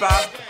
Regular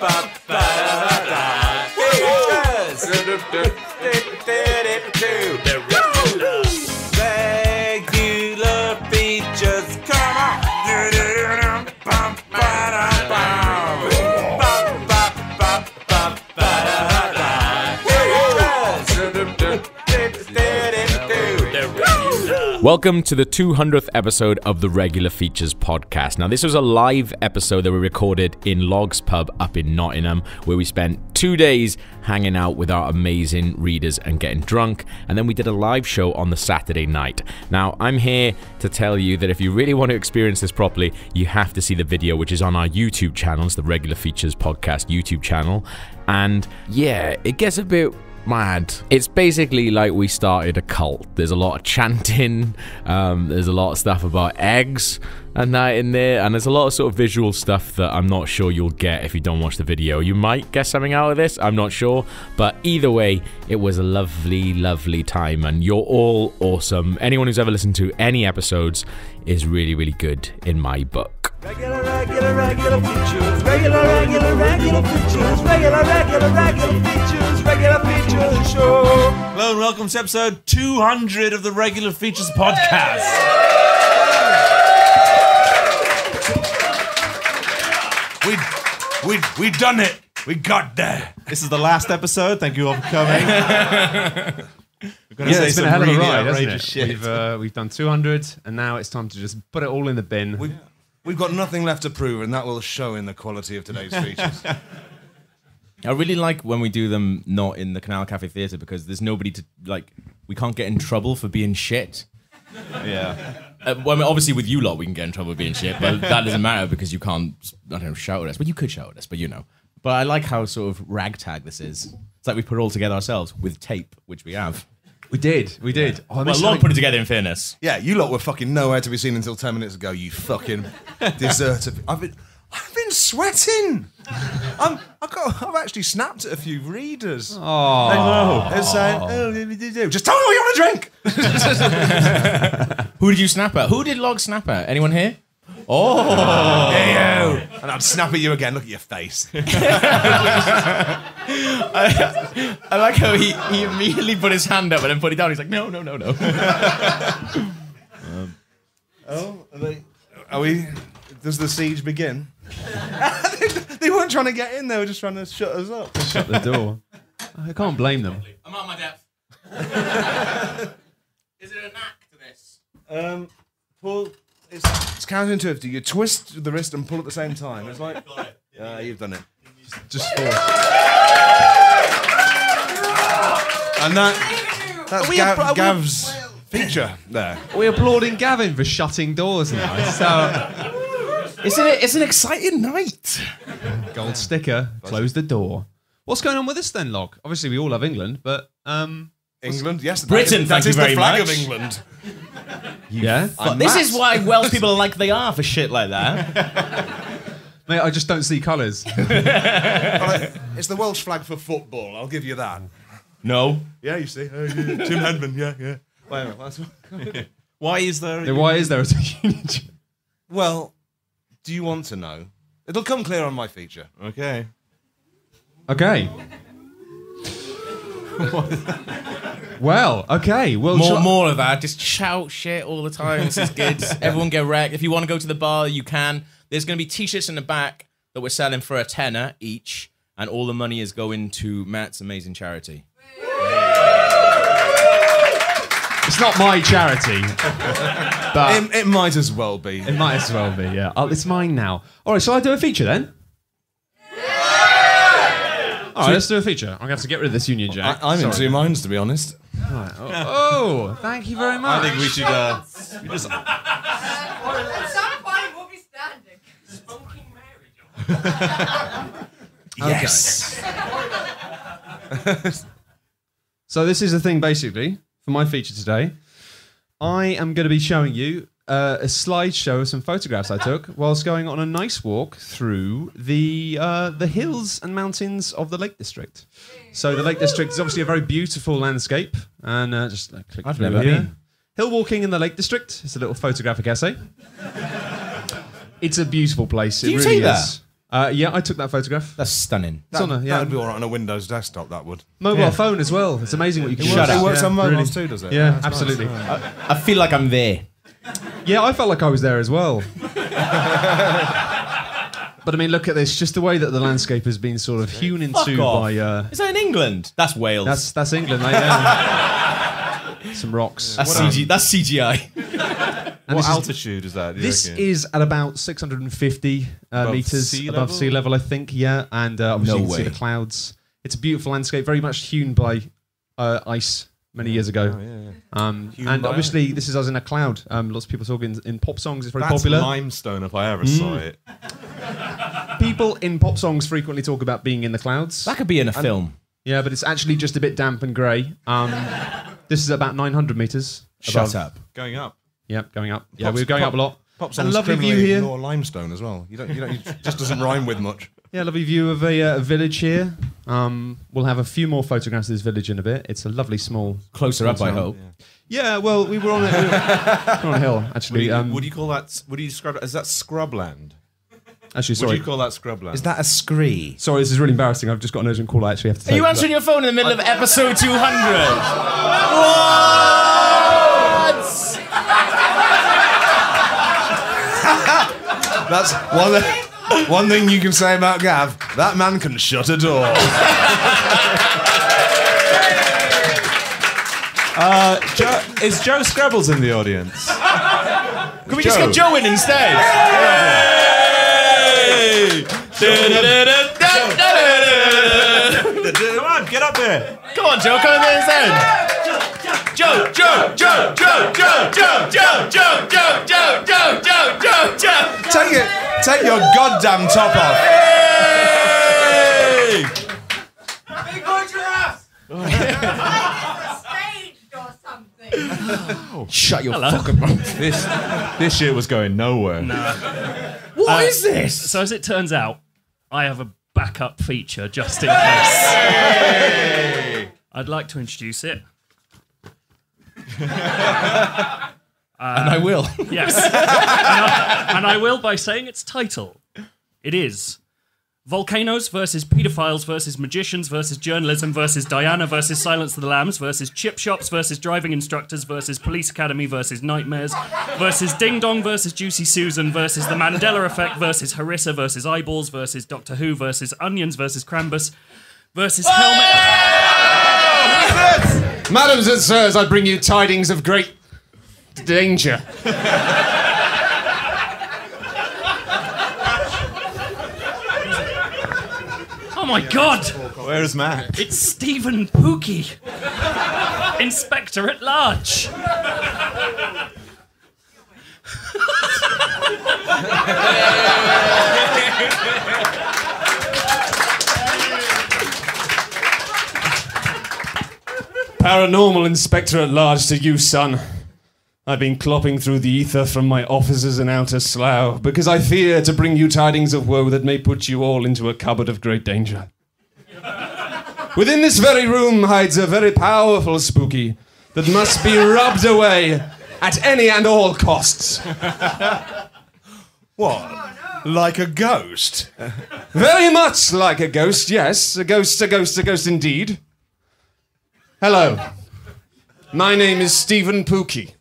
Welcome to the 200th episode of the Regular Features podcast. Now, this was a live episode that we recorded in Logs Pub up in Nottingham, where we spent two days hanging out with our amazing readers and getting drunk. And then we did a live show on the Saturday night. Now, I'm here to tell you that if you really want to experience this properly, you have to see the video, which is on our YouTube channel. It's the Regular Features podcast YouTube channel. And yeah, it gets a bit mad. It's basically like we started a cult. There's a lot of chanting, um, there's a lot of stuff about eggs and that in there, and there's a lot of sort of visual stuff that I'm not sure you'll get if you don't watch the video. You might get something out of this, I'm not sure, but either way, it was a lovely, lovely time, and you're all awesome. Anyone who's ever listened to any episodes is really, really good in my book. Regular, regular, regular features. Regular, regular, regular features. Regular, regular, regular features. Regular features show. Hello and welcome to episode 200 of the Regular Features Podcast. We we we done it. We got there. This is the last episode. Thank you all for coming. We're gonna Yeah, say it's been some a hell of a really ride, hasn't outrageous it? shit. We've uh, we've done 200, and now it's time to just put it all in the bin. We've, we've got nothing left to prove, and that will show in the quality of today's features. I really like when we do them not in the Canal Cafe Theatre because there's nobody to like. We can't get in trouble for being shit. yeah. Uh, well, I mean, obviously with you lot we can get in trouble for being shit, but that doesn't matter because you can't. I don't know, shout at us. But you could shout at us, but you know. But I like how sort of ragtag this is. It's like we put it all together ourselves with tape, which we have. we did, we did. Oh, I Well, Lon put it together in fairness. yeah, you lot were fucking nowhere to be seen until 10 minutes ago, you fucking deserter. I've been, I've been sweating. I'm, I've, got, I've actually snapped at a few readers. Oh, They're saying, oh, what do you do? just tell me what you want to drink. Who did you snap at? Who did Log snap at? Anyone here? Oh, oh. Hey, you. And I'd snap at you again. Look at your face. I like how he, he immediately put his hand up and then put it down. He's like, no, no, no, no. Um, oh, are, they, are we? Does the siege begin? they weren't trying to get in. They were just trying to shut us up. shut the door. I can't blame them. I'm out my depth. Is it an act to this? Um, pull. It's, it's counterintuitive. You twist the wrist and pull at the same time. It's like, yeah, you've done it. Just force. And that that's we Gav, appro- we- feature there. We're applauding Gavin for shutting doors now. So It's an, it's an exciting night. gold sticker, close the door. What's going on with this then, Log? Obviously, we all love England, but um, England, yes. Britain, that thank is you very the flag much. of England. yeah, But this is why Welsh people are like they are for shit like that. mate, I just don't see colours. It's the Welsh flag for football. I'll give you that. No. Yeah, you see, Oh, yeah. Tim Henman. Yeah, yeah. Wait a minute. That's, Why is there? Then Why is there a union? well, do you want to know? It'll come clear on my feature. Okay. Okay. well, okay. Well, More, shall- more of that. Just shout shit all the time. This is good. Everyone get wrecked. If you want to go to the bar, you can. There's going to be t-shirts in the back that we're selling for a tenner each, and all the money is going to Matt's amazing charity. It's not my charity, but It, it might as well be. it might as well be. Yeah, oh, it's mine now. All right, shall I do a feature then? All right, let's do a feature. I'm going to have to get rid of this Union Jack. I'm in Sorry. two minds, to be honest. Right. Oh, oh, thank you very much. I think we should. Uh, we just, Satisfying will be standing. Yes. So this is the thing, basically, for my feature today. I am going to be showing you uh, a slideshow of some photographs I took whilst going on a nice walk through the uh, the hills and mountains of the Lake District. So the Lake District is obviously a very beautiful landscape, and uh, just uh, click I've never here. been. Hill walking in the Lake District. It's a little photographic essay. It's a beautiful place. Do it you really say that? is. Uh, yeah, I took that photograph. That's stunning. It's on a, yeah, That'd be all right on a Windows desktop. That would. mobile phone as well. It's amazing what you can do. Shut It up. works Yeah, on mobiles really. too, does it? Yeah, That's nice. absolutely. I feel like I'm there. Yeah, I felt like I was there as well. but I mean, look at this. Just the way that the landscape has been sort of hewn into off. by. Uh, Is that in England? That's Wales. that's that's England, mate. Yeah. Some rocks. that's, CG, that's CGI. And What this is- altitude is that? This reckon? is at about 650 uh, Above meters sea above sea level, I think. Yeah, and uh, obviously No you can see the clouds. It's a beautiful landscape, very much hewn by uh, ice many years ago. Oh, yeah, yeah. Um, and by obviously, this is us in a cloud. Um, lots of people talking in, in pop songs. It's very That's popular. limestone if I ever saw it. People in pop songs frequently talk about being in the clouds. That could be in a film. Yeah, but it's actually just a bit damp and grey. Um, this is about 900 meters. Shut above. up. Going up. Yep, going up. Yeah, Pop- we're going pop- up a lot. Pop And songs lovely view criminally here. ignore limestone as well. You don't. You don't. It just doesn't rhyme with much. Yeah, lovely view of a, uh, village here. Um, we'll have a few more photographs of this village in a bit. It's a lovely small. Closer up, I hope. Yeah, well, we were on a, we were on a hill Would actually. you, Um, would you call that? Would you describe it as that scrubland? actually, Would sorry, you call that scrubland? Is that a scree? sorry, this is really embarrassing. I've just got an urgent call. I actually have to. Are take, you but- answering your phone in the middle of episode 200? That's one. Thing, one thing you can say about Gav. That man can shut a door. Uh, Joe, is Joe Scrabbles in the audience? Can we just get Joe in instead? Come on, get up there. Come on, Joe, come in there instead. Joe, Joe, Joe, Joe, Joe, Joe, Joe, Joe, Joe, Joe, Joe, Joe, Joe, Joe. Take it. Take your goddamn top off. Big boy giraffe! staged or something. Shut your fucking mouth. This this shit was going nowhere. What uh, is this? So as it turns out, I have a backup feature just in case. Hey! I'd like to introduce it. and I um, will. Yes. and, I, and I will by saying its title. It is Volcanoes versus Pedophiles versus Magicians versus Journalism versus Diana versus Silence of the Lambs versus Chip Shops versus Driving Instructors versus Police Academy versus Nightmares versus Ding Dong versus Juicy Susan versus The Mandela Effect versus Harissa versus Eyeballs versus Doctor Who versus Onions versus Krampus versus Helmet. Madams and sirs, I bring you tidings of great danger. Oh my god! Where's Matt? It's Stephen Pookie, Inspector at Large. Paranormal Inspector at Large to you, son. I've been clopping through the ether from my offices in outer Slough because I fear to bring you tidings of woe that may put you all into a cupboard of great danger. Within this very room hides a very powerful spooky that must be rubbed away at any and all costs. What? Like a ghost? Very much like a ghost, yes. A ghost, a ghost, a ghost indeed. Hello. My name is Stephen Pookie.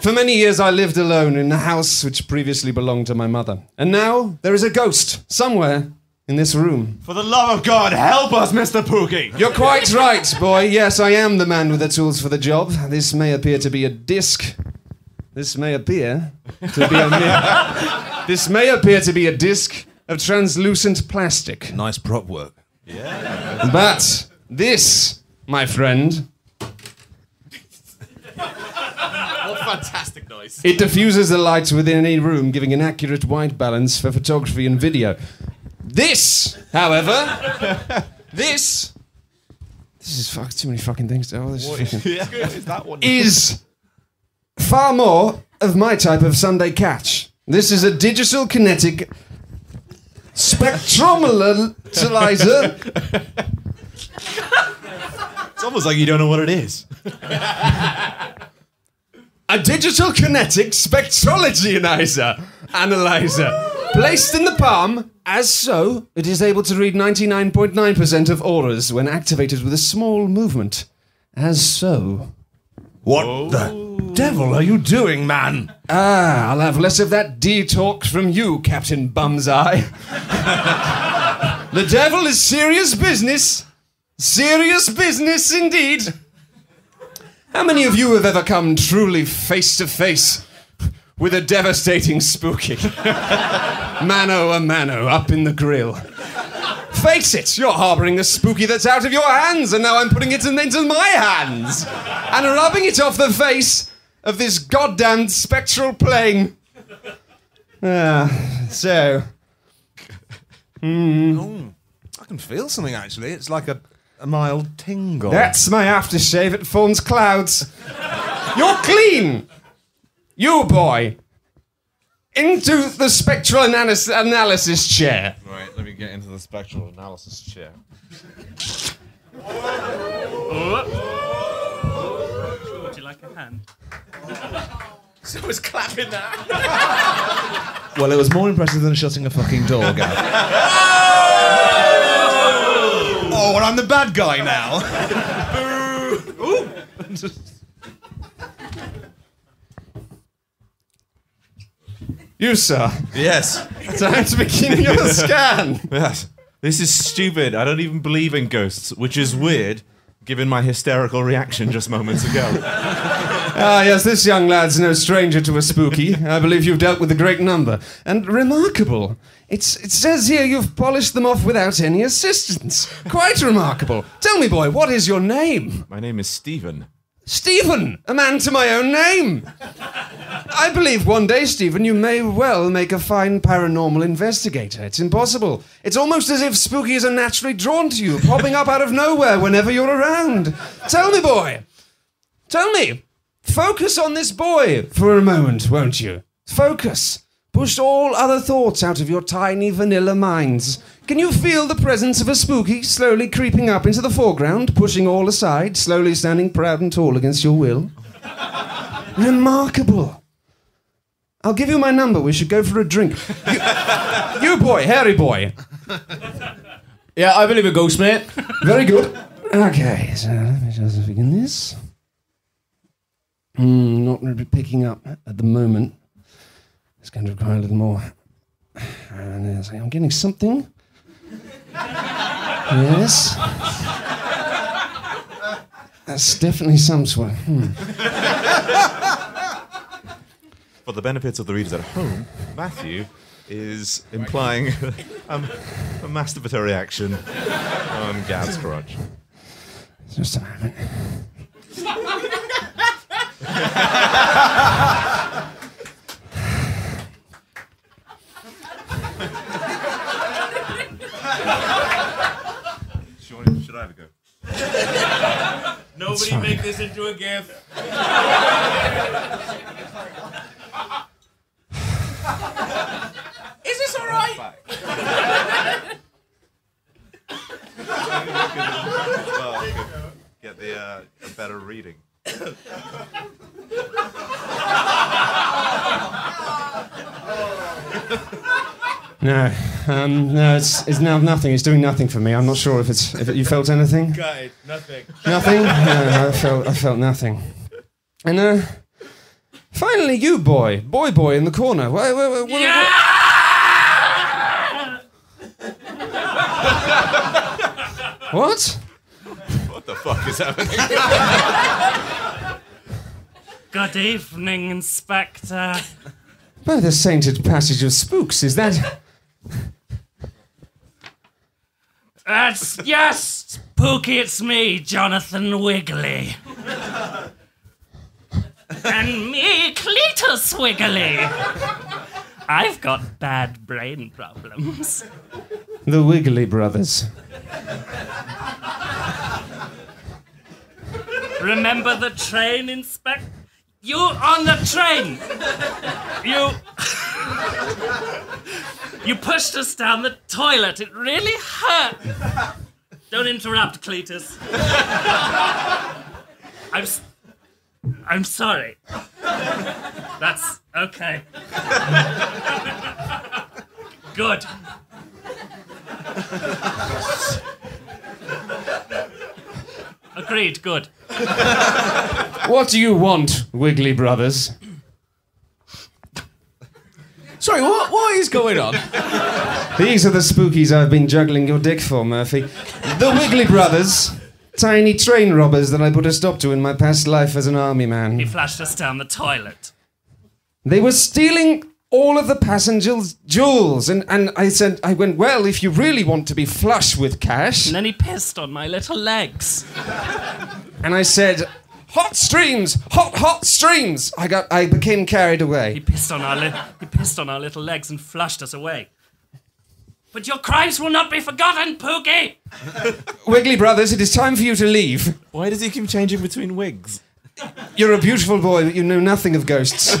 For many years I lived alone in a house which previously belonged to my mother. And now there is a ghost somewhere in this room. For the love of God, help us, Mr. Pookie! You're quite right, boy. Yes, I am the man with the tools for the job. This may appear to be a disc. This may appear to be a mere- This may appear to be a disc of translucent plastic. Nice prop work. Yeah. But this, my friend, What fantastic noise. it diffuses the lights within any room, giving an accurate white balance for photography and video. This, however, this. This is fuck, too many fucking things. To, oh, this is fucking, Yeah, is that one? is far more of my type of Sunday catch. This is a digital kinetic spectrometer. It's almost like you don't know what it is. a digital kinetic spectrology analyzer. Analyzer. Placed in the palm, as so, it is able to read 99.9% of auras when activated with a small movement. As so. What the devil are you doing, man? Ah, I'll have less of that D talk from you, Captain Bumseye. the devil is serious business. Serious business indeed. How many of you have ever come truly face to face with a devastating spooky? mano a mano up in the grill. Face it, you're harboring a spooky that's out of your hands, and now I'm putting it in- into my hands and rubbing it off the face of this goddamn spectral plane. Ah, so. I can feel something actually. It's like a, a mild tingle. That's my aftershave. It forms clouds. You're clean. You boy. Into the spectral analysis, analysis chair. Right, let me get into the spectral analysis chair. Would you like a hand? Someone's clapping that. Well, it was more impressive than shutting a fucking door, Gav. oh, well, I'm the bad guy now. You, sir. yes, Time to begin your scan. yes. This is stupid. I don't even believe in ghosts, which is weird, given my hysterical reaction just moments ago. Ah, yes, this young lad's no stranger to a spooky. I believe you've dealt with a great number. And remarkable. It's, it says here you've polished them off without any assistance. Quite remarkable. Tell me, boy, what is your name? My name is Stephen. Stephen, a man to my own name. I believe one day, Stephen, you may well make a fine paranormal investigator. It's impossible. It's almost as if spookies are naturally drawn to you, popping up out of nowhere whenever you're around. Tell me, boy. Tell me. Focus on this boy for a moment, won't you? Focus. Push all other thoughts out of your tiny vanilla minds. Can you feel the presence of a spooky slowly creeping up into the foreground, pushing all aside, slowly standing proud and tall against your will? Remarkable. I'll give you my number. We should go for a drink. You, you boy, hairy boy. Yeah, I believe a ghost, mate. Very good. Okay, so let me just begin this. Hmm, not really picking up at the moment. It's going to require a little more. And I'm getting something. Yes. That's definitely some sort. Hmm. For the benefits of the readers at home, Matthew is implying um, a masturbatory action on Gav's crotch. Just a moment. Should, should I have a go? Nobody make this into a gift. Is this all right? Well, get the uh, a better reading. No, um, no, it's, it's now nothing. It's doing nothing for me. I'm not sure if it's. If it, you felt anything? Guys, nothing. Nothing. No, I felt. I felt nothing. And uh, finally, you boy, boy, boy in the corner. Wait, wait, what, what? What the fuck is happening? Good evening, Inspector. By the sainted passage of spooks, is that? That's yes, Pookie. It's me, Jonathan Wiggly. and me, Cletus Wiggly. I've got bad brain problems. The Wiggly Brothers. Remember the train, Inspector? You on the train. You. you pushed us down the toilet. It really hurt. Don't interrupt, Cletus. I'm. I'm sorry. That's okay. Good. Agreed. Good. What do you want, Wiggly Brothers? Sorry, what what is going on? These are the spookies I've been juggling your dick for, Murphy. The Wiggly Brothers. Tiny train robbers that I put a stop to in my past life as an army man. He man. flashed us down the toilet. They were stealing all of the passengers' jewels, and, and I said, I went, well, if you really want to be flush with cash, And then he pissed on my little legs. and I said, hot streams, hot, hot streams. I got, I became carried away. He away. pissed on our li- he pissed on our little legs and flushed us away. But your crimes will not be forgotten, Pookie. Wiggly Brothers, it is time for you to leave. Why does he keep changing between wigs? You're a beautiful boy, but you know nothing of ghosts.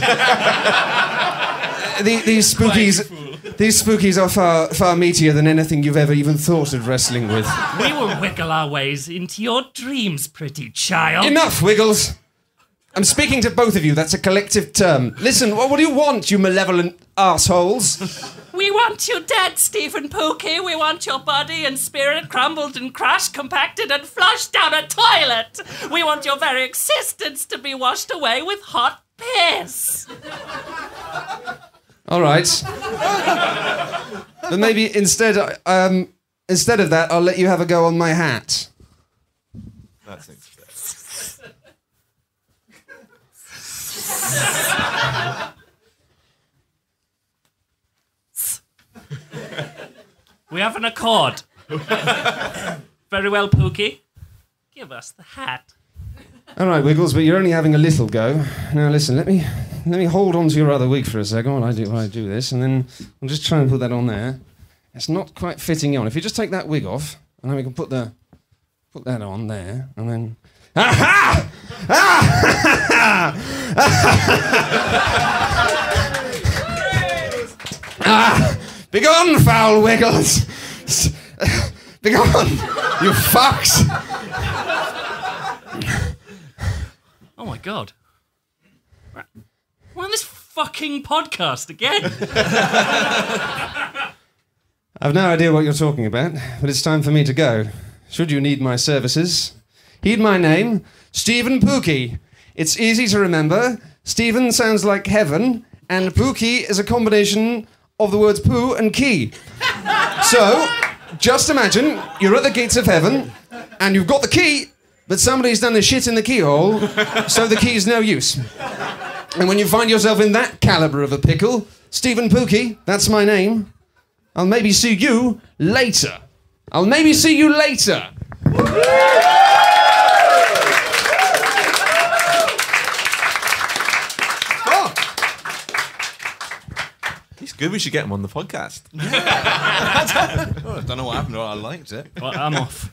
The- these spookies, these spookies are far, far meatier than anything you've ever even thought of wrestling with. We will wiggle our ways into your dreams, pretty child. Enough, Wiggles. I'm speaking to both of you. That's a collective term. Listen, what, what do you want, you malevolent assholes? We want you dead, Stephen Pookie. We want your body and spirit crumbled and crushed, compacted and flushed down a toilet. We want your very existence to be washed away with hot piss. All right. but maybe instead, um, instead of that, I'll let you have a go on my hat. That seems fair. We have an accord. Very well, Pookie. Give us the hat. All right, Wiggles, but you're only having a little go. Now listen, let me let me hold on to your other wig for a second while I do while I do this, and then I'll just try and put that on there. It's not quite fitting on. If you just take that wig off, and then we can put the put that on there, and then. Aha! ah! ah! Begone, foul Wiggles! Begone, you fucks! Oh my god. We're on this fucking podcast again. I've no idea what you're talking about, but it's time for me to go. Should you need my services, heed my name, Stephen Pookie. It's easy to remember. Stephen sounds like heaven, and Pookie is a combination of the words poo and key. So, just imagine you're at the gates of heaven, and you've got the key, but somebody's done the shit in the keyhole, so the key's no use. And when you find yourself in that caliber of a pickle, Stephen Pookie, that's my name. I'll maybe see you later. I'll maybe see you later. Oh. He's good. We should get him on the podcast. Oh, I don't know what happened. but I liked it. well, I'm off.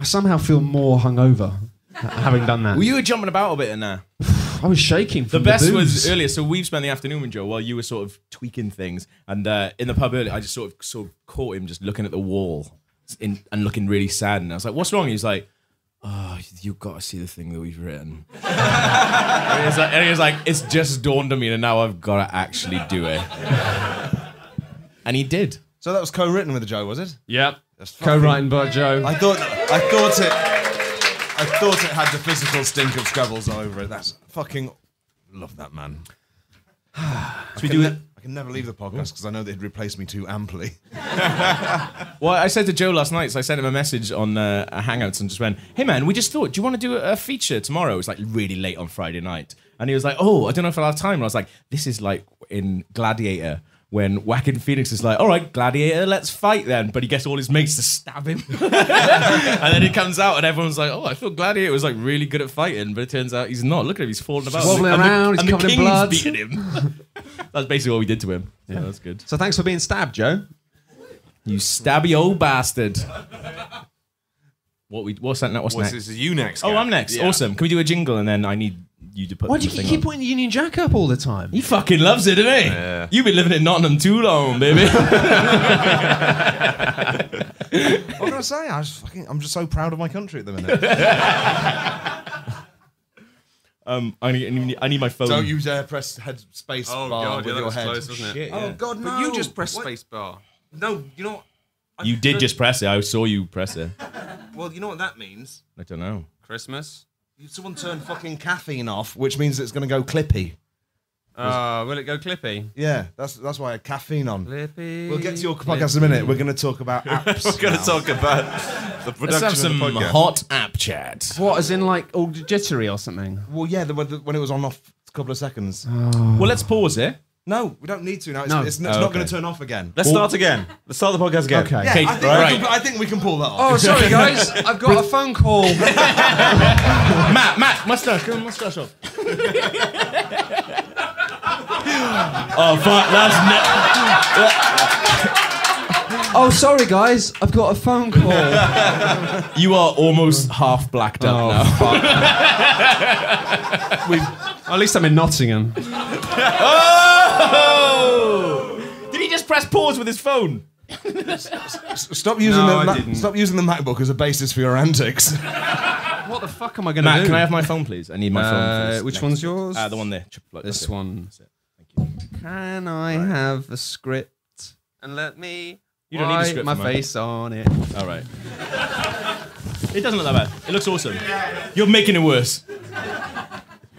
I somehow feel more hungover having done that. Well, you were jumping about a bit in there. I was shaking. The From best booze. was earlier. So we've spent the afternoon with Joe while you were sort of tweaking things, and uh, in the pub earlier, I just sort of sort of caught him just looking at the wall in, and looking really sad. And I was like, "What's wrong?" He's like, "Oh, you've got to see the thing that we've written." and, he was like, and he was like, "It's just dawned on me, and now I've got to actually do it." and he did. So that was co-written with Joe, was it? Yep. Co-writing by Joe. I thought. I thought it. I thought it had the physical stink of Scrabbles all over it. That's fucking. Love that man. Should we do it? I can never leave the podcast because I know they'd replace me too amply. Well, I said to Joe last night, so I sent him a message on uh, a Hangouts and just went, "Hey man, we just thought, do you want to do a, a feature tomorrow?" It's like really late on Friday night, and he was like, "Oh, I don't know if I'll have time." And I was like, "This is like in Gladiator." When Joaquin Phoenix is like, all right, Gladiator, let's fight then. But he gets all his mates to stab him. and then he comes out and everyone's like, oh, I thought Gladiator was like really good at fighting. But it turns out he's not. Look at him, he's falling about. wobbling And the- around, he's and the covered in king's blood. beating him. that's basically what we did to him. Yeah, that's good. So thanks for being stabbed, Joe. You stabby old bastard. What we? What's that? What's, What's next? this? Is you next? Oh, Gav? I'm next. Yeah. Awesome. Can we do a jingle and then I need you to put Why do you keep on? putting the Union Jack up all the time? He fucking loves it, doesn't he? Yeah. You've been living in Nottingham too long, baby. What can I say? I just fucking, I'm just so proud of my country at the minute. um, I need, I need, I need my phone. Don't you dare press head space Oh bar god, with yeah, that your was head. close, wasn't it? Shit, Oh. God, no! But you just press What? space bar. No, you know what? You did just press it. I saw you press it. Well, you know what that means. I don't know. Christmas. Someone turned fucking caffeine off, which means it's going to go clippy. Uh, will it go clippy? Yeah, that's that's why I had caffeine on. Clippy. We'll get to your podcast in a minute. We're going to talk about apps. We're going now. to talk about the production Let's production have of some the podcast. hot app chat. What, as in like all jittery or something? Well, yeah, the, when when it was on off a couple of seconds. Well, let's pause it. No, we don't need to now. It's, No. it's, it's Oh, not okay. going to turn off again. Let's start again. Let's start the podcast again. Okay. Yeah, Okay, I, think right. we can, I think we can pull that off. Oh, sorry guys, I've got a phone call. Matt, Matt, mustache, come on, mustache off. oh fuck, that's oh, sorry guys, I've got a phone call. you are almost half blacked out Oh, now. fuck. We've, at least I'm in Nottingham. Oh! Did he just press pause with his phone? Stop using No, the I Ma- didn't. stop using the MacBook as a basis for your antics. What the fuck am I going to Matt, do? can I have my phone, please? I need my phone. Uh, please. which Next. one's yours? Uh, the one there. Look, This that's it. one. That's it. Thank you. Can I have a script and let me You don't need a write script my for mine. face on it? All right. It doesn't look that bad. It looks awesome. You're making it worse.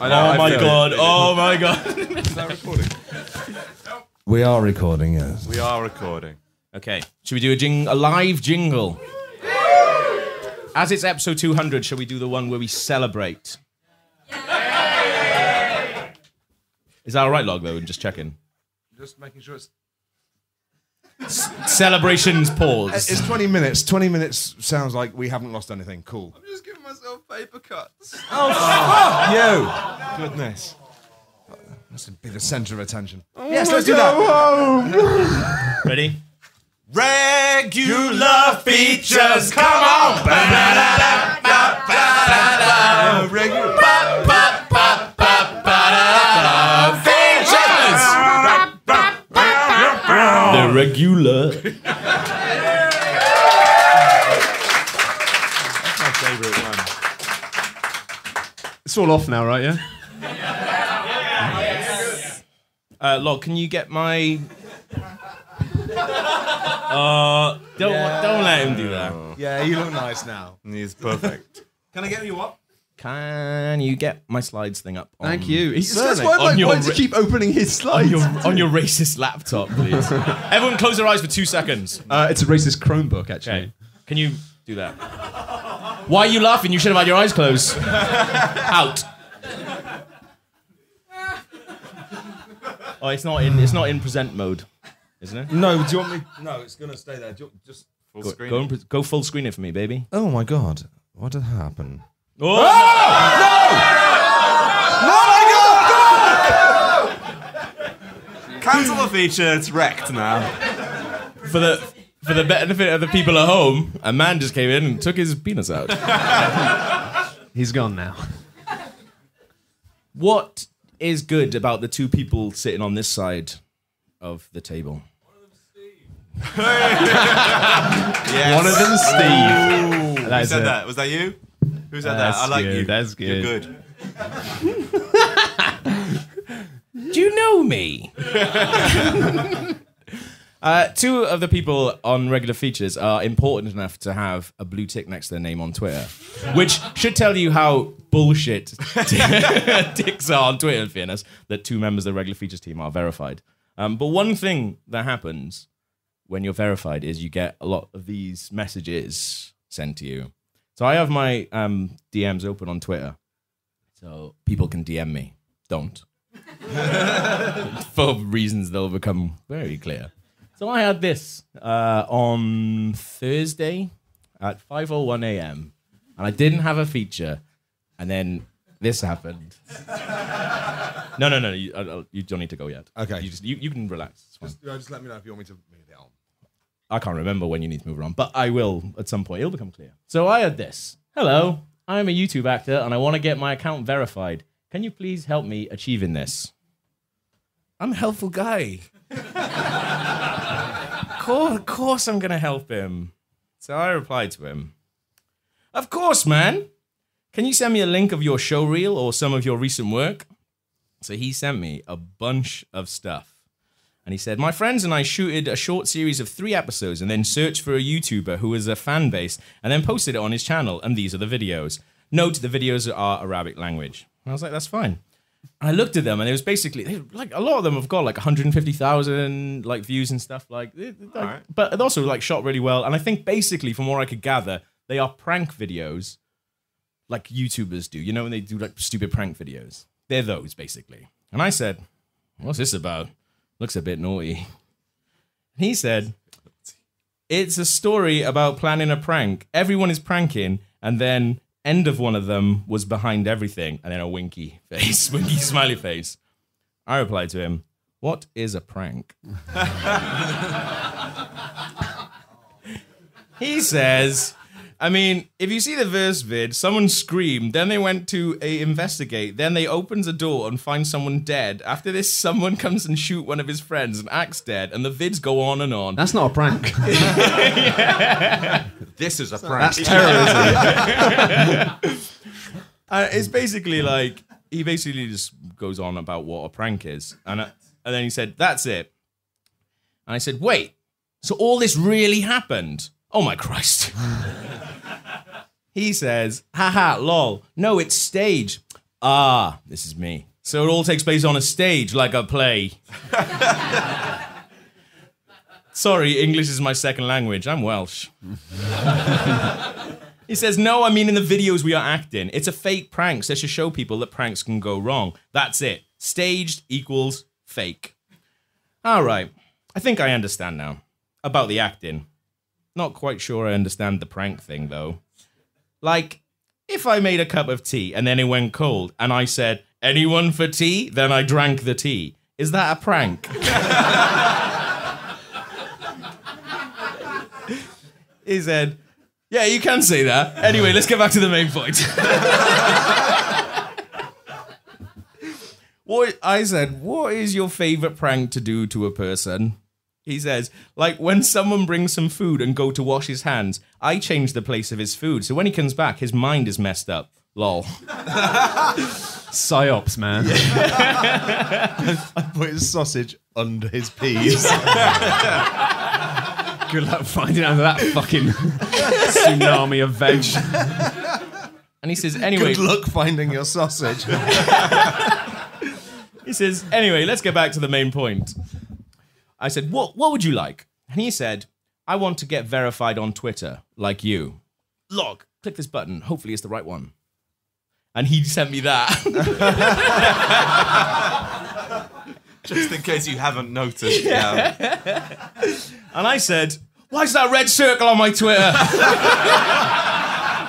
I know, oh I my feel it. god. Oh my god. Is that recording? we are recording, yes. We are recording. Okay. Should we do a jing a live jingle? As it's episode 200, shall we do the one where we celebrate? Is that all right, Log, though? And just checking. Just making sure it's. Celebrations pause. Uh, it's 20 minutes. 20 minutes sounds like we haven't lost anything. Cool. I'm just giving myself paper cuts. oh You! Goodness. Must be the centre of attention. Oh yes, let's do that. Ready? Regular features, come on! The regular. My favourite one. It's all off now, right? Yeah. Uh, Log, can you get my. Uh, don't, don't let him do that. Yeah, you look nice now. He's perfect. Can I get you what? Can you get my slides thing up? Thank you. He's, Certainly. that's why I'm On like, your why does he keep opening his slides? On your, on your racist laptop, please. Everyone close their eyes for two seconds. Uh, it's a racist Chromebook, actually. Okay. Can you do that? Why are you laughing? You should have had your eyes closed. Out. Oh, it's not in. It's not in present mode, isn't it? No, do you want me? No, it's going to stay there. Do you, just. Full Go, screen. go, and pre- go full screen it for me, baby. Oh my god. What did happen? Oh, Cancel the feature. It's wrecked now. For the for the benefit of the people at home, a man just came in and took his penis out. He's gone now. What is good about the two people sitting on this side of the table? Yes. One of them, Steve. Who said it. that? Was that you? Who said That's that? I like good, you. that's good. You're good. Do you know me? uh, two of the people on regular features are important enough to have a blue tick next to their name on Twitter, which should tell you how bullshit ticks are on Twitter, in fairness, that two members of the regular features team are verified. Um, but one thing that happens when you're verified is you get a lot of these messages sent to you. So I have my um, DMs open on Twitter, so people can DM me. Don't for reasons that'll become very clear. So I had this uh, on Thursday at 5:01 a.m. and I didn't have a feature, and then this happened. no, no, no, you, uh, uh, you don't need to go yet. Okay. you just you, you can relax. Just, uh, just let me know if you want me to move it on. I can't remember when you need to move on, but I will at some point. It'll become clear. So I had this. Hello, I'm a YouTube actor and I want to get my account verified. Can you please help me achieving this? I'm a helpful guy. of course I'm going to help him. So I replied to him, Of course, man. Can you send me a link of your show reel or some of your recent work? So he sent me a bunch of stuff. And he said, My friends and I shooted a short series of three episodes and then searched for a YouTuber who was a fan base and then posted it on his channel. And these are the videos. Note the videos are Arabic language. And I was like, That's fine. And I looked at them and it was basically like a lot of them have got like 150,000 like views and stuff like, like Alright. but it also like shot really well and I think basically from what I could gather they are prank videos like YouTubers do you know when they do like stupid prank videos they're those basically and I said what's this about looks a bit naughty. And he said it's a story about planning a prank. Everyone is pranking and then end of one of them was behind everything. And then a winky face winky smiley face. I replied to him what is a prank? He says, I mean, if you see the verse vid, someone screamed, then they went to a investigate, then they opens a door and find someone dead. After this, someone comes and shoot one of his friends and acts dead, and the vids go on and on. That's not a prank. This is a prank. That's terrorism. Uh, it's basically like he basically just goes on about what a prank is, and uh, and then he said, "That's it." And I said, "Wait, so all this really happened? Oh my Christ!" he says, "Haha, lol. No, it's stage. Ah, this is me. So it all takes place on a stage, like a play." Sorry, English is my second language. I'm Welsh. He says, No, I mean in the videos we are acting. It's a fake prank, so to show people that pranks can go wrong. That's it. Staged equals fake. All right. I think I understand now. About the acting. Not quite sure I understand the prank thing, though. Like, if I made a cup of tea and then it went cold and I said, Anyone for tea? Then I drank the tea. Is that a prank? he said, Yeah, you can say that. Anyway, let's get back to the main point. what I said, what is your favorite prank to do to a person? He says, like when someone brings some food and go to wash his hands, I change the place of his food. So when he comes back, his mind is messed up. Lol. Psyops, man. I put his sausage under his peas. Good luck finding out that fucking tsunami of veg. And he says, anyway, Good luck finding your sausage. he says, anyway, let's get back to the main point. I said, what, what would you like? And he said, I want to get verified on Twitter, like you. Log, click this button. Hopefully it's the right one. And he sent me that. Just in case you haven't noticed. Yeah. and I said, why is that red circle on my Twitter?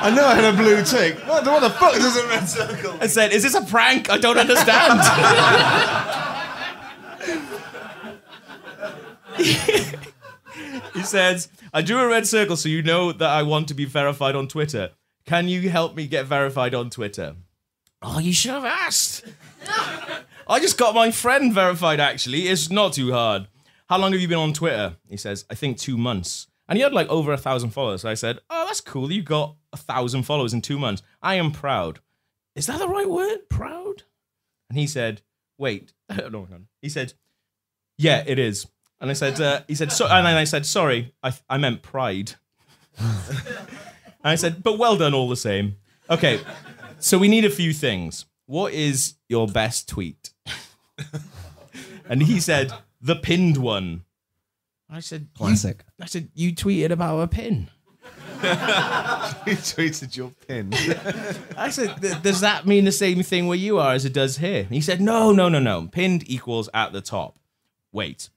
I know I had a blue tick. What, the- what the fuck is a red circle? I said, is this a prank? I don't understand. he says, I drew a red circle so you know that I want to be verified on Twitter. Can you help me get verified on Twitter? Oh, you should have asked. I just got my friend verified, actually. It's not too hard. How long have you been on Twitter? He says, I think two months. And he had like over a thousand followers. So I said, Oh, that's cool. You got a thousand followers in two months. I am proud. Is that the right word? Proud? And he said, Wait. Oh, no, hang on. He said, Yeah, it is. And I said, uh, He said, so, and then I said, Sorry, I, I meant pride. and I said, But well done all the same. Okay, so we need a few things. What is your best tweet? and he said, The pinned one. I said, Classic. I said, You tweeted about a pin. He tweeted your pin. I said, does that mean the same thing where you are as it does here? He said, no, no, no, no. Pinned equals at the top. Wait.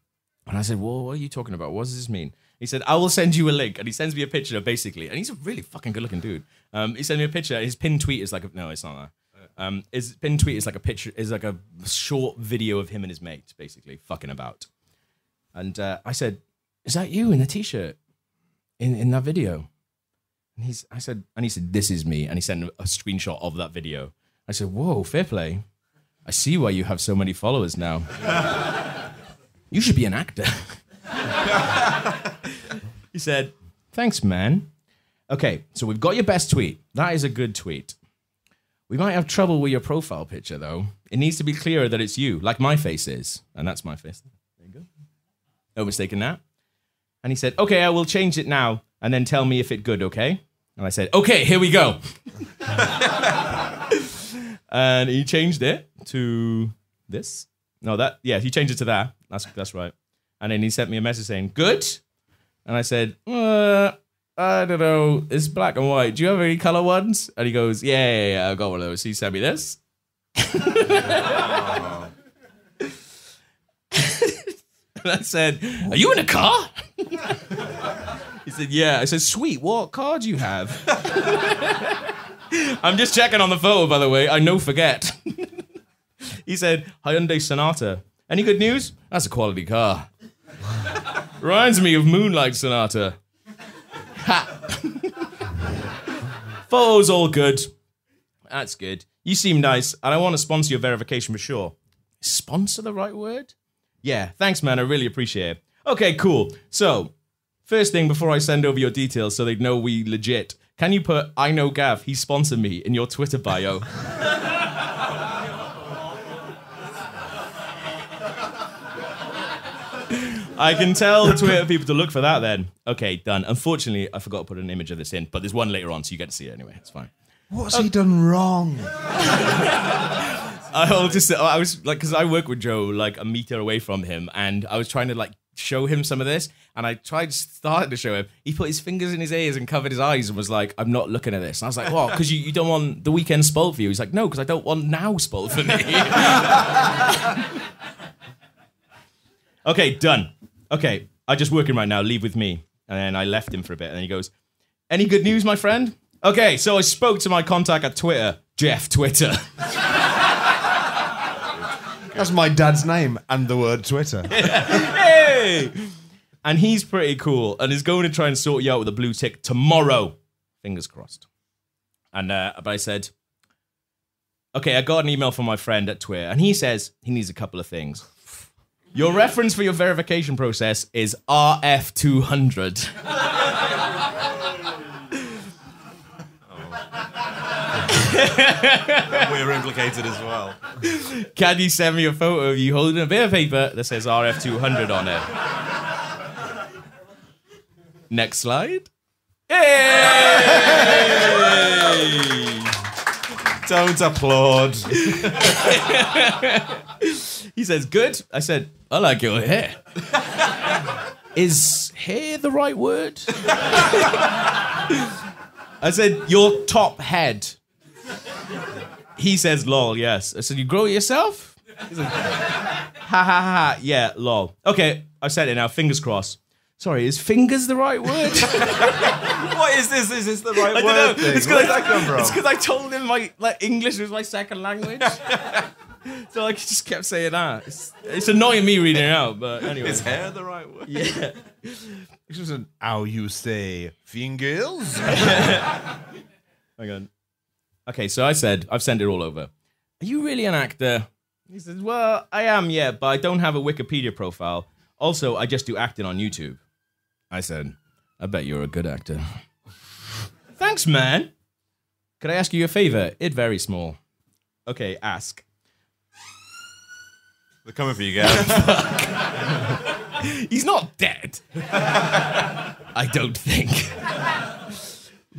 And I said, well, what are you talking about? What does this mean? He said, I will send you a link. And he sends me a picture, basically. And he's a really fucking good looking dude. Um, he sent me a picture. His pinned tweet is like, a, no, it's not that. Um, his pinned tweet is like a picture, is like a short video of him and his mate, basically, fucking about. And uh, I said, is that you in the t-shirt in in that video?" And he's, I said, and he said, "This is me," and he sent a screenshot of that video. I said, "Whoa, fair play. I see why you have so many followers now. you should be an actor." he said, "Thanks, man." Okay, so we've got your best tweet. That is a good tweet. We might have trouble with your profile picture, though. It needs to be clearer that it's you, like my face is. And that's my face. There you go. No mistake in that. And he said, Okay, I will change it now and then tell me if it good, okay? And I said, Okay, here we go. and he changed it to this. No, that, yeah, he changed it to that. That's, that's right. And then he sent me a message saying, Good. And I said, uh, I don't know. It's black and white. Do you have any color ones? And he goes, Yeah, yeah, yeah. I got one of those. He sent me this. and I said, Are you in a car? he said, Yeah. I said, Sweet. What car do you have? I'm just checking on the photo, by the way. I no forget. he said, Hyundai Sonata. Any good news? That's a quality car. Reminds me of Moonlight Sonata. Ha. Photos all good. That's good. You seem nice, and I want to sponsor your verification for sure. Sponsor the right word? Yeah, thanks, man. I really appreciate it. Okay, cool. So, first thing before I send over your details so they know we legit, can you put I know Gav, he sponsored me in your Twitter bio? I can tell the Twitter people to look for that then. Okay, done. Unfortunately, I forgot to put an image of this in, but there's one later on, so you get to see it anyway. It's fine. What's he done wrong? I'll just, I was like, because I work with Joe like a meter away from him, and I was trying to like show him some of this, and I tried starting to show him. He put his fingers in his ears and covered his eyes and was like, "I'm not looking at this." And I was like, "What? Because you, you don't want the weekend spoiled for you?" He's like, "No, because I don't want now spoiled for me." okay, done. Okay, I'm just working right now. Leave with me. And then I left him for a bit, and then he goes, "Any good news, my friend?" Okay, so I spoke to my contact at Twitter, Jeff Twitter. That's my dad's name and the word Twitter. hey! And he's pretty cool and is going to try and sort you out with a blue tick tomorrow. Fingers crossed. And uh, but I said, okay, I got an email from my friend at Twitter, and he says he needs a couple of things. Your reference for your verification process is RF200. We're implicated as well. Can you send me a photo of you holding a bit of paper that says RF200 on it? Next slide. Yay! Don't applaud. He says, good. I said, I like your hair. Is hair the right word? I said, your top head. He says, lol, yes. I said, you grow it yourself? Like, ha ha ha, yeah, lol. Okay, I've said it now, fingers crossed. Sorry, is fingers the right word? what is this? Is this the right I word? It's because did that come from? It's because I told him my like English was my second language. so I just kept saying that. It's, it's annoying me reading it out, but anyway. Is hair the right word? yeah. This isn't how you say fingers. Hang on. Okay, so I said I've sent it all over. Are you really an actor? He says, Well, I am, yeah, but I don't have a Wikipedia profile. Also, I just do acting on YouTube. I said, I bet you're a good actor. Thanks, man. Could I ask you a favor? It very small. Okay, ask. They're coming for you, Gav. He's not dead. I don't think.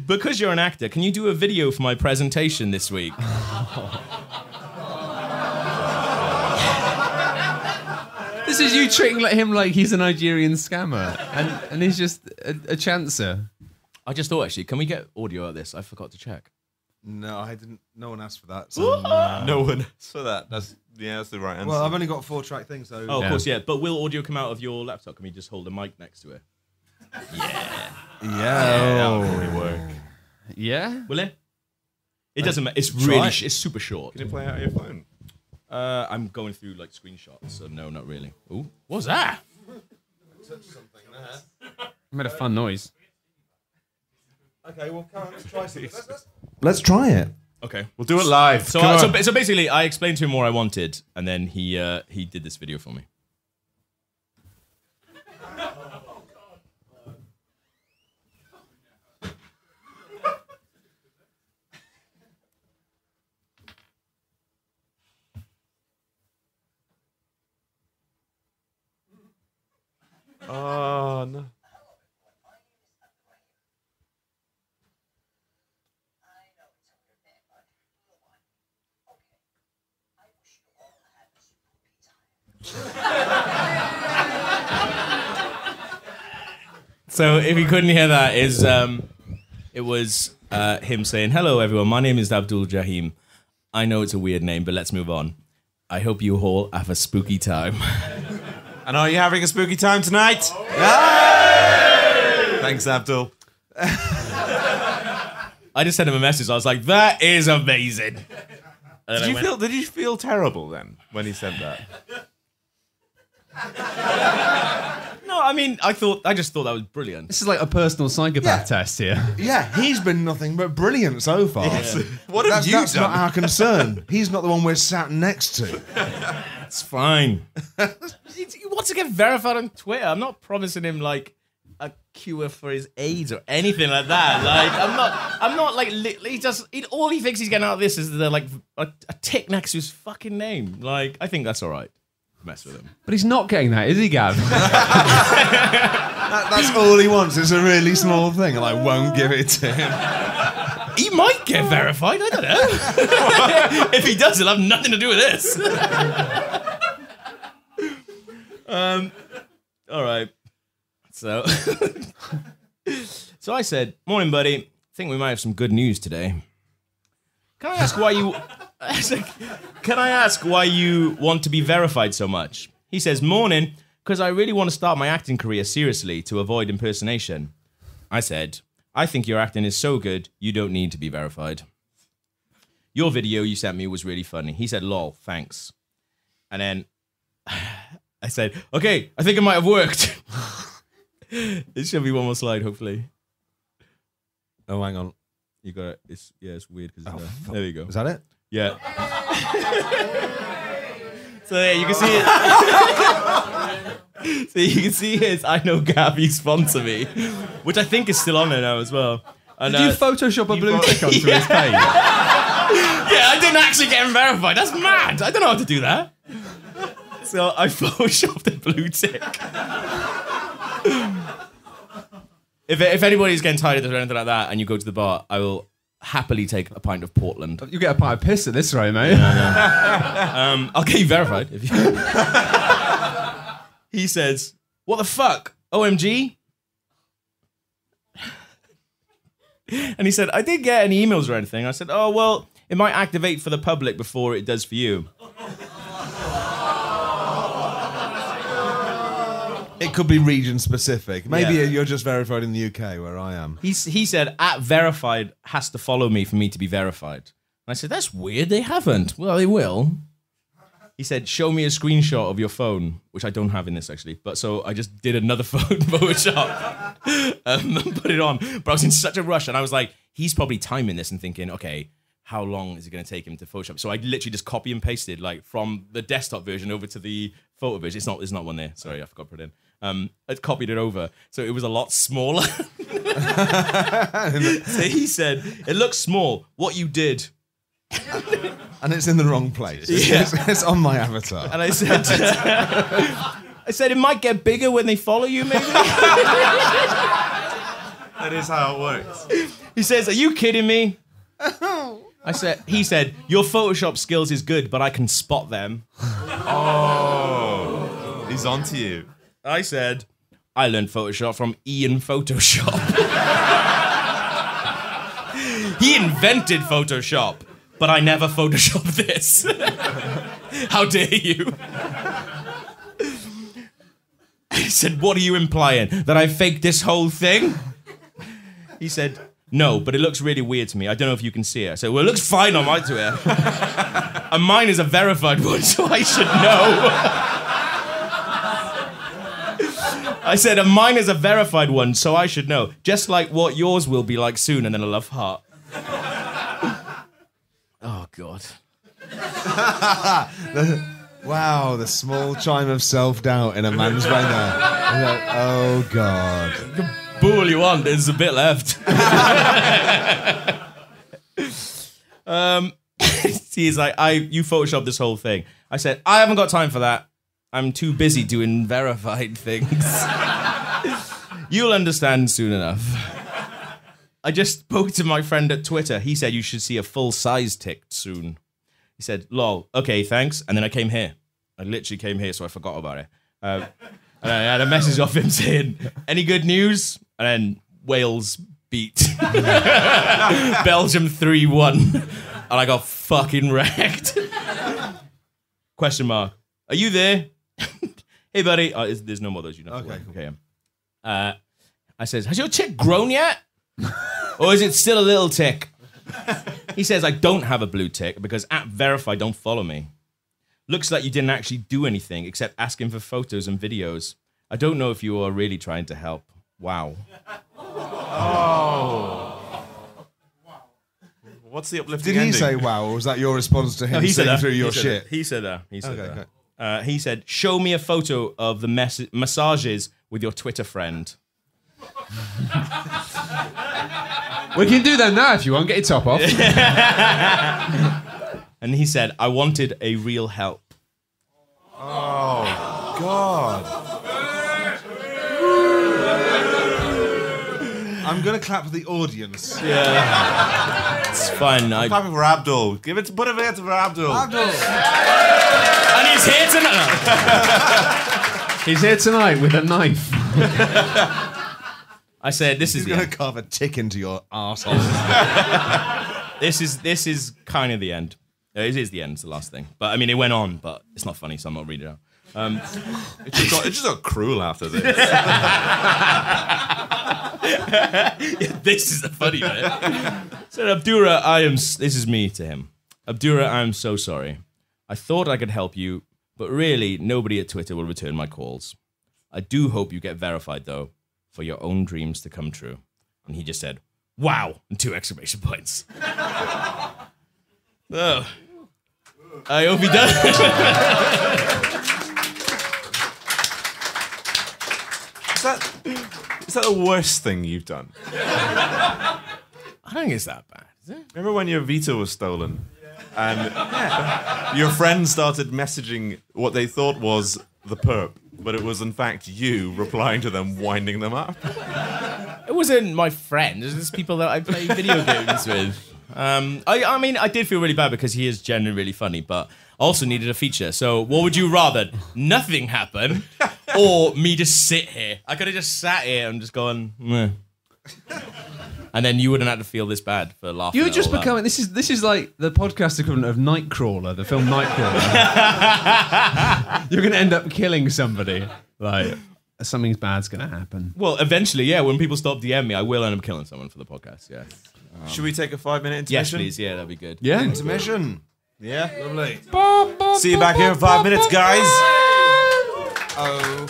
Because you're an actor, can you do a video for my presentation this week? This is you treating like him like he's a Nigerian scammer, and and he's just a, a chancer. I just thought actually, can we get audio of this? I forgot to check. no, I didn't. No one asked for that. So, uh, no one asked for that. That's yeah, that's the right answer. well, I've only got a four track thing, so. Oh, of Yeah. course, yeah. But will audio come out of your laptop? Can we just hold a mic next to it? yeah. That'll probably work. Yeah. Will it? It doesn't matter. It's really, it. sh- it's super short. Can you play out of your phone? Uh, I'm going through like screenshots, so no, not really. Ooh, what's that? I made a fun noise. Okay, well, come on, let's try something. Let's, let's- let's try it. Okay. We'll do it live. So, Come so, ba- so basically, I explained to him what I wanted, and then he uh, he did this video for me. Oh no. So if you couldn't hear that, is um, it was uh, him saying, "Hello, everyone. My name is Abdul Jahim. I know it's a weird name, but let's move on. I hope you all have a spooky time." And are you having a spooky time tonight? Yeah! Thanks, Abdul. I just sent him a message. I was like, "That is amazing." And Did you went- feel? Did you feel terrible then when he said that? No, I mean, I thought, I just thought that was brilliant. This is like a personal psychopath Yeah. test here. Yeah, he's been nothing but brilliant so far. What have That's, you that's done? not our concern. He's not the one we're sat next to. It's fine. he he wants to get verified on Twitter. I'm not promising him like a cure for his AIDS or anything like that. Like I'm not. I'm not like. Li- he just. He, all he thinks he's getting out of this is the like a, a tick next to his fucking name. Like I think that's all right. Mess with him. But he's not getting that, is he, Gav? That- that's all he wants. It's a really small thing, and I won't give it to him. He might get verified. I don't know. if he does, it'll have nothing to do with this. um. All right. So. so I said, "Morning, buddy. I think we might have some good news today. Can I ask why you? I was like, Can I ask why you want to be verified so much?" He says, "Morning, because I really want to start my acting career seriously to avoid impersonation." I said, I think your acting is so good, you don't need to be verified. Your video you sent me was really funny. He said, lol, thanks. And then I said, okay, I think it might have worked. it should be one more slide, hopefully. Oh, hang on. You got it. It's, yeah, it's weird because Oh, there. there you go. Is that it? Yeah. so yeah, you can see it. so you can see his I know Gabby sponsor me, which I think is still on there now as well. And, Did you uh, Photoshop a blue tick onto Yeah. his page? yeah, I didn't actually get him verified. That's mad. I don't know how to do that. So I photoshopped a blue tick. if, if anybody's getting tired of this or anything like that, and you go to the bar, I will happily take a pint of Portland. You get a pint of piss at this rate, mate. Um, I'll get you verified. If you... he says, "What the fuck, OMG." And he said, I didn't get any emails or anything. I said, Oh, well, it might activate for the public before it does for you. It could be region specific. Maybe Yeah. you're just verified in the UK, where I am. He, he said, at verified has to follow me for me to be verified. And I said, that's weird. They haven't. Well, they will. He said, show me a screenshot of your phone, which I don't have in this actually. But so I just did another phone Photoshop um, and put it on. But I was in such a rush and I was like, he's probably timing this and thinking, okay, how long is it going to take him to Photoshop? So I literally just copy and pasted like from the desktop version over to the photo version. It's not, there's not one there. Sorry, I forgot to put it in. Um, I copied it over, so it was a lot smaller. so he said, "It looks small. What you did." And it's in the wrong place. It's, Yeah. it's, it's on my avatar. And I said, "I said it might get bigger when they follow you, maybe." That is how it works. he says, "Are you kidding me?" I said, "He said your Photoshop skills is good, but I can spot them." Oh, he's onto you. I said, "I learned Photoshop from Ian Photoshop." he invented Photoshop, but I never photoshopped this. How dare you? I said, What are you implying? That I faked this whole thing? He said, No, but it looks really weird to me. I don't know if you can see it. I said, Well, it looks fine on my Twitter. and mine is a verified one, so I should know. I said, and mine is a verified one, so I should know. Just like what yours will be like soon, and then a love heart. oh, God. Wow, the small chime of self doubt in a man's brain there. Like, oh, God. Boo all you want, there's a bit left. um, he's like, I you photoshopped this whole thing. I said, I haven't got time for that. I'm too busy doing verified things. You'll understand soon enough. I just spoke to my friend at Twitter. He said you should see a full size tick soon. He said, lol, okay, thanks. And then I came here. I literally came here, so I forgot about it. Uh, and I had a message off him saying, any good news? And then Wales beat Belgium 3 1. And I got fucking wrecked. Question mark. Are you there? hey, buddy. Oh, is- there's no more of those. You know. Okay, Okay. Uh, I says, has your tick grown yet? or is it still a little tick? He says, I don't have a blue tick because at Verify don't follow me. Looks like you didn't actually do anything except asking for photos and videos. I don't know if you are really trying to help. Wow. Oh. What's the uplifting Did he ending? say wow, or was that your response to him he seeing that. through He your said shit? that. He said that. He said Okay, that. okay. Uh, he said, "Show me a photo of the mess- massages with your Twitter friend." We can do that now if you want. Get your top off. And he said, "I wanted a real help." Oh God. I'm gonna clap for the audience. Yeah. it's fine. I, Clapping for Abdul. Give it. To put a bit for Abdul. and he's here tonight. He's here tonight with a knife. I said, "This is He's the gonna end. carve a tick into your arsehole. this is this is kind of the end. Uh, It is the end. It's the last thing. But I mean, it went on, but it's not funny, so I'm not reading it out. Um, It just got, it just got cruel after this. this is the funny bit. Said Abdura, I am. This is me to him. Abdura, I am so sorry. I thought I could help you, but really, nobody at Twitter will return my calls. I do hope you get verified though, for your own dreams to come true. And he just said, "Wow!" and two exclamation points. oh. I hope he does. That, is that the worst thing you've done? I don't think it's that bad. Is it? Remember when your Vita was stolen? And your friend started messaging what they thought was the perp, but it was in fact you replying to them, winding them up. It wasn't my friend. It was just people that I play video games with. Um, I, I mean, I did feel really bad because he is genuinely really funny, but I also needed a feature. So, what would you rather? Nothing happen, or me just sit here? I could have just sat here and just gone, Meh. and then you wouldn't have to feel this bad for laughing. You're at just all that. becoming. This is this is like the podcast equivalent of Nightcrawler, the film Nightcrawler. You're going to end up killing somebody. Like something's bad's going to happen. Well, eventually, yeah. When people stop DM me, I will end up killing someone for the podcast. Yeah. Should we take a five minute Yes, intermission? please. Yeah, that'd be good. Yeah. Intermission. Yeah. Lovely. See you back here in five minutes, guys. Oh.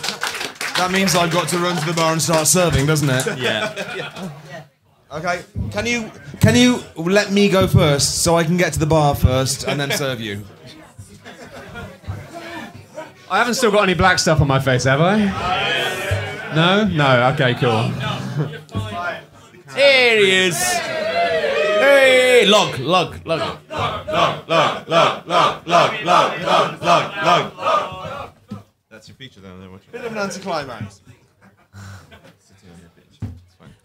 That means I've got to run to the bar and start serving, doesn't it? Yeah. Okay. Can you can you let me go first so I can get to the bar first and then serve you? I haven't still got any black stuff on my face, have I? No? No. Okay, cool. Here he is. Hey, log, log, log. Log, log, log, log, log, log, log, log, log. That's your feature down there. Watch Bit of an anticlimax.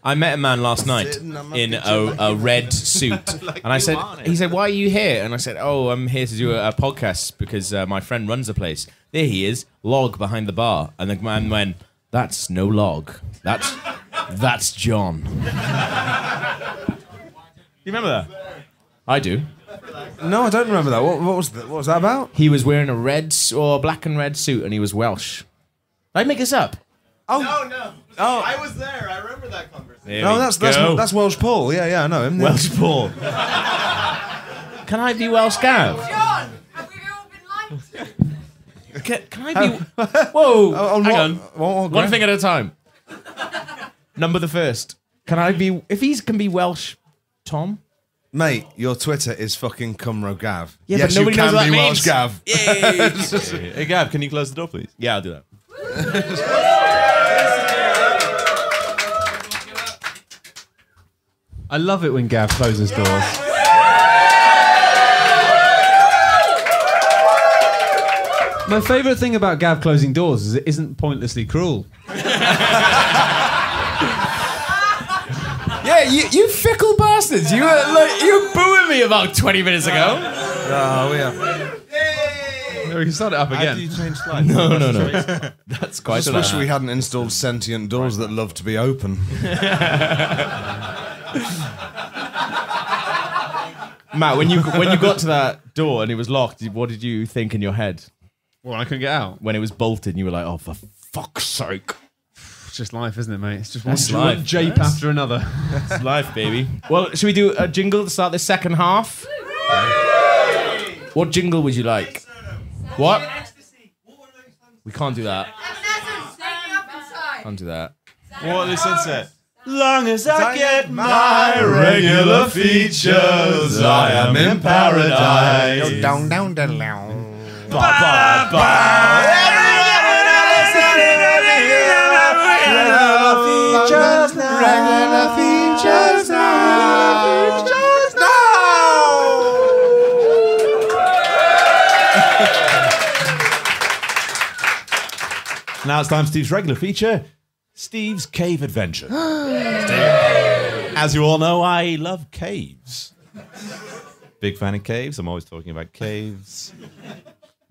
I met a man last night Sitting on my in a, a red suit, and I said, he said, "Why are you here?" And I said, "Oh, I'm here to do a, a podcast because uh, my friend runs the place." There he is, log behind the bar, and the man went, "That's no log. That's that's John." Do you remember that? I do. No, I don't remember that. What, what was that? What was that about? He was wearing a red or black and red suit, and he was Welsh. Did I make this up? Oh, No, no. Oh. I was there. I remember that conversation. There no, we that's that's that's Welsh Paul. Yeah, yeah, I know him. Welsh Paul. Can I be Welsh Gav? John, have we all been lied to? Can, can I be? Whoa! Oh, on hang what- on. what- what One ground? thing at a time. Number the first. Can I be? If he can be Welsh, Tom. Mate, your Twitter is fucking Cymro Gav. Yeah, yes, but nobody you knows can what be that Welsh means. Gav. Yay! Hey, Gav, can you close the door, please? yeah, I'll do that. I love it when Gav closes doors. My favourite thing about Gav closing doors is it isn't pointlessly cruel. Yeah, you, you fickle bastards! You were like you were booing me about twenty minutes ago. Oh, yeah. We can start it up How again. do you change slides? No, no, no. That's I quite. just wish we hadn't installed sentient doors that love to be open. Matt, when you when you got to that door and it was locked, what did you think in your head Well, I couldn't get out. when it was bolted? and You were like, "Oh, for fuck's sake!" It's just life, isn't it, mate? It's just one, That's one life. jape after another. It's life, baby. Well, should we do a jingle to start the second half? What jingle would you like? What? We can't do that. Can't do that. What is sunset? Long as I get my regular features, I am in paradise. Down, down, down, down. Just regular features now. Features now it's time for Steve's regular feature, Steve's Cave Adventure. As you all know, I love caves. Big fan of caves. I'm always talking about caves.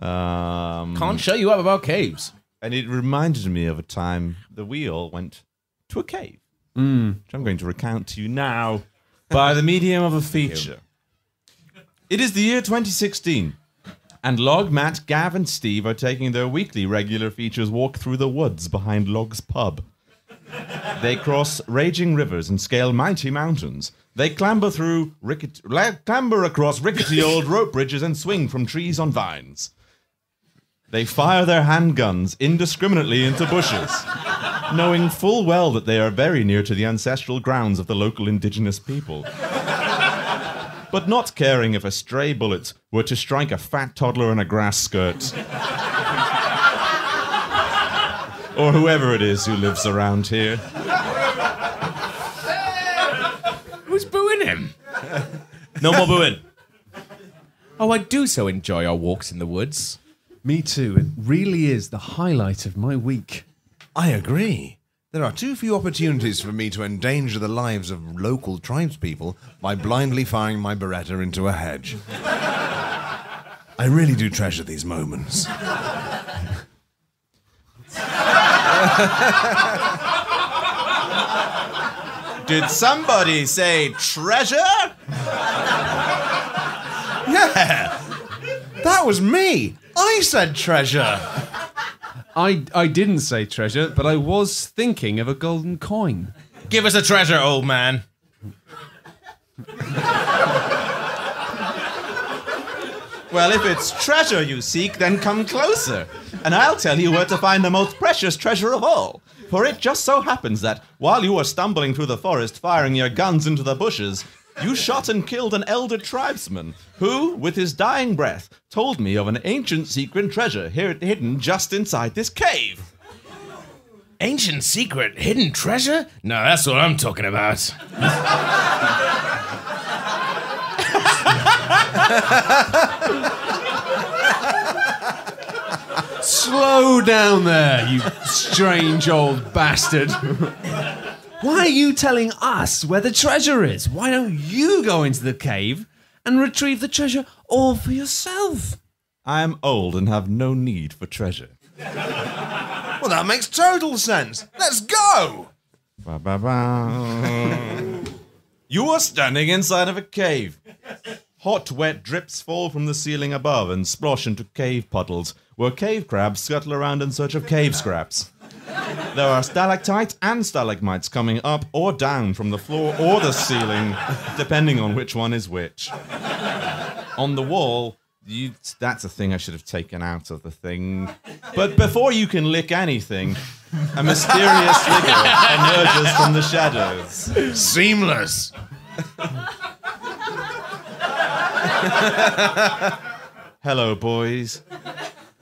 Um, Can't shut you up about caves. and it reminded me of a time that we all went to a cave, mm. which I'm going to recount to you now by the medium of a feature. It is the year 2016, and Log, Matt, Gav, and Steve are taking their weekly regular features walk through the woods behind Log's pub. They cross raging rivers and scale mighty mountains. They clamber through ricket, la- clamber across rickety old rope bridges and swing from trees on vines. They fire their handguns indiscriminately into bushes, knowing full well that they are very near to the ancestral grounds of the local indigenous people. But not caring if a stray bullet were to strike a fat toddler in a grass skirt. or whoever it is who lives around here. Who's booing him? no more booing. Oh, I do so enjoy our walks in the woods. Me too. It really is the highlight of my week. I agree. There are too few opportunities for me to endanger the lives of local tribespeople by blindly firing my Beretta into a hedge. I really do treasure these moments. Did somebody say treasure? Yeah, that was me. I said treasure. I, I didn't say treasure, but I was thinking of a golden coin. Give us a treasure, old man. Well, if it's treasure you seek, then come closer, and I'll tell you where to find the most precious treasure of all. For it just so happens that while you were stumbling through the forest firing your guns into the bushes, you shot and killed an elder tribesman who, with his dying breath, told me of an ancient secret treasure here hidden just inside this cave. Ancient secret, hidden treasure? No, that's what I'm talking about. Slow down there, you strange old bastard. Why are you telling us where the treasure is? Why don't you go into the cave and retrieve the treasure all for yourself? I am old and have no need for treasure. Well, that makes total sense. Let's go. Ba, ba, ba. you are standing inside of a cave. Hot, wet drips fall from the ceiling above and splosh into cave puddles, where cave crabs scuttle around in search of cave scraps. There are stalactites and stalagmites coming up or down from the floor or the ceiling, depending on which one is which. On the wall, You, that's a thing I should have taken out of the thing. But before you can lick anything, a mysterious figure emerges from the shadows. Seamless. Hello, boys.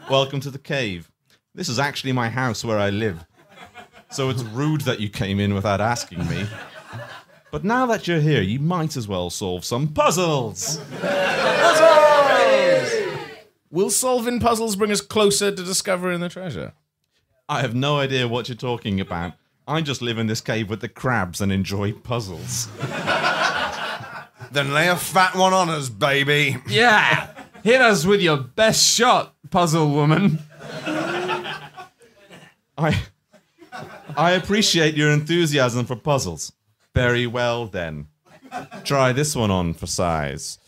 Welcome to the cave. This is actually my house where I live. So it's rude that you came in without asking me. But now that you're here, you might as well solve some puzzles. puzzles! Will solving puzzles bring us closer to discovering the treasure? I have no idea what you're talking about. I just live in this cave with the crabs and enjoy puzzles. Then lay a fat one on us, baby. Yeah! Hit us with your best shot, puzzle woman. I I appreciate your enthusiasm for puzzles. Very well then. Try this one on for size.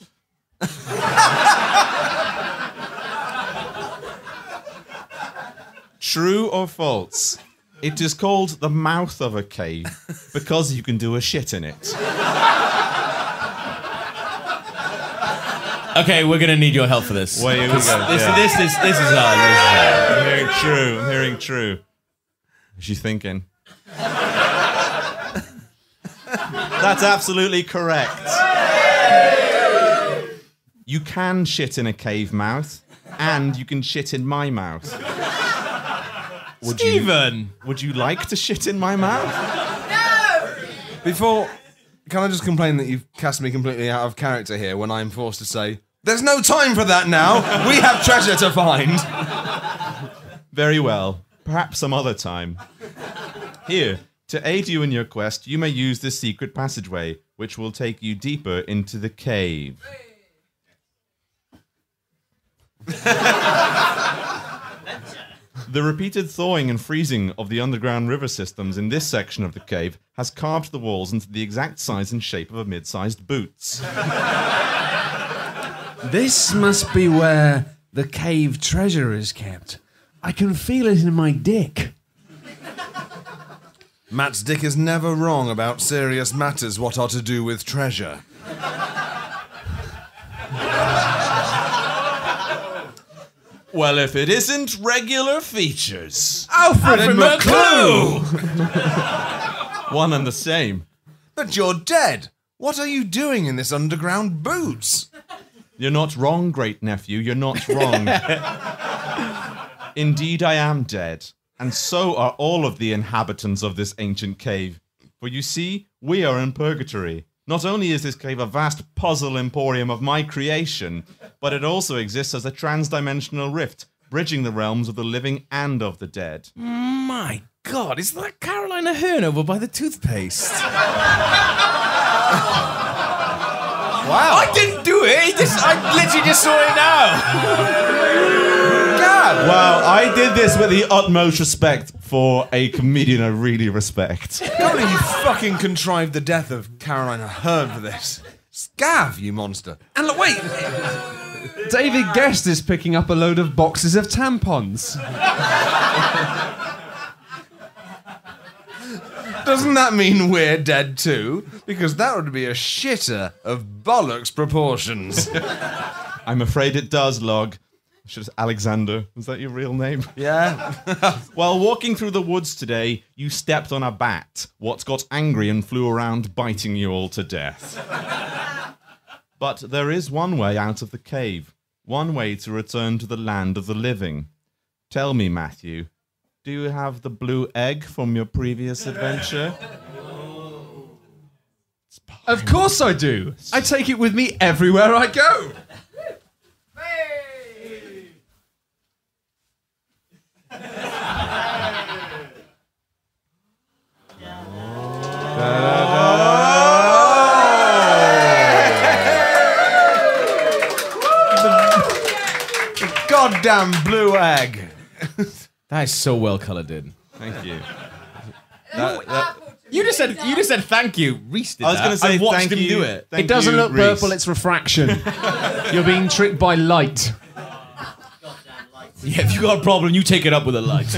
True or false? It is called the mouth of a cave because you can do a shit in it. Okay, we're gonna need your help for this. Well, here we go. This, Yeah. this is this is hard. This is hard. I'm hearing true. I'm hearing true. She's thinking. That's absolutely correct. You can shit in a cave mouth, and you can shit in my mouth. Would Steven! you? Would you like to shit in my mouth? No! Before, can I just complain that you've cast me completely out of character here when I'm forced to say, there's no time for that now. We have treasure to find. Very well. Perhaps some other time. Here, to aid you in your quest, you may use this secret passageway, which will take you deeper into the cave. the repeated thawing and freezing of the underground river systems in this section of the cave has carved the walls into the exact size and shape of a mid-sized boots. This must be where the cave treasure is kept. I can feel it in my dick. Matt's dick is never wrong about serious matters what are to do with treasure. Well, if it isn't regular features. Alfred, McClue! One and the same. But you're dead. What are you doing in this underground boots? You're not wrong, great nephew. You're not wrong. Indeed, I am dead, and so are all of the inhabitants of this ancient cave. For you see, we are in purgatory. Not only is this cave a vast puzzle emporium of my creation, but it also exists as a transdimensional rift, bridging the realms of the living and of the dead. My God, is that Caroline Aherne over by the toothpaste? wow! I didn't do it. He just, I literally just saw it now. God. Wow, I did this with the utmost respect for a comedian I really respect. Can't you fucking contrived the death of Caroline Aherne for this. Scav, you monster. And look, wait! David Gest is picking up a load of boxes of tampons. Doesn't that mean we're dead too? Because that would be a shitter of bollocks proportions. I'm afraid it does, Log. Should Alexander? Is that your real name? yeah? While walking through the woods today, you stepped on a bat, what got angry and flew around biting you all to death. but there is one way out of the cave, one way to return to the land of the living. Tell me, Matthew, do you have the blue egg from your previous adventure? Of course I do. I take it with me everywhere I go. Goddamn blue egg. That is so well coloured, dude. Thank you. You just said you just said thank you. Reese did I was going to say I watched thank him you. do it. Thank it doesn't you, look Reese. purple, it's refraction. You're being tricked by light. Yeah, if you got a problem, you take it up with a light.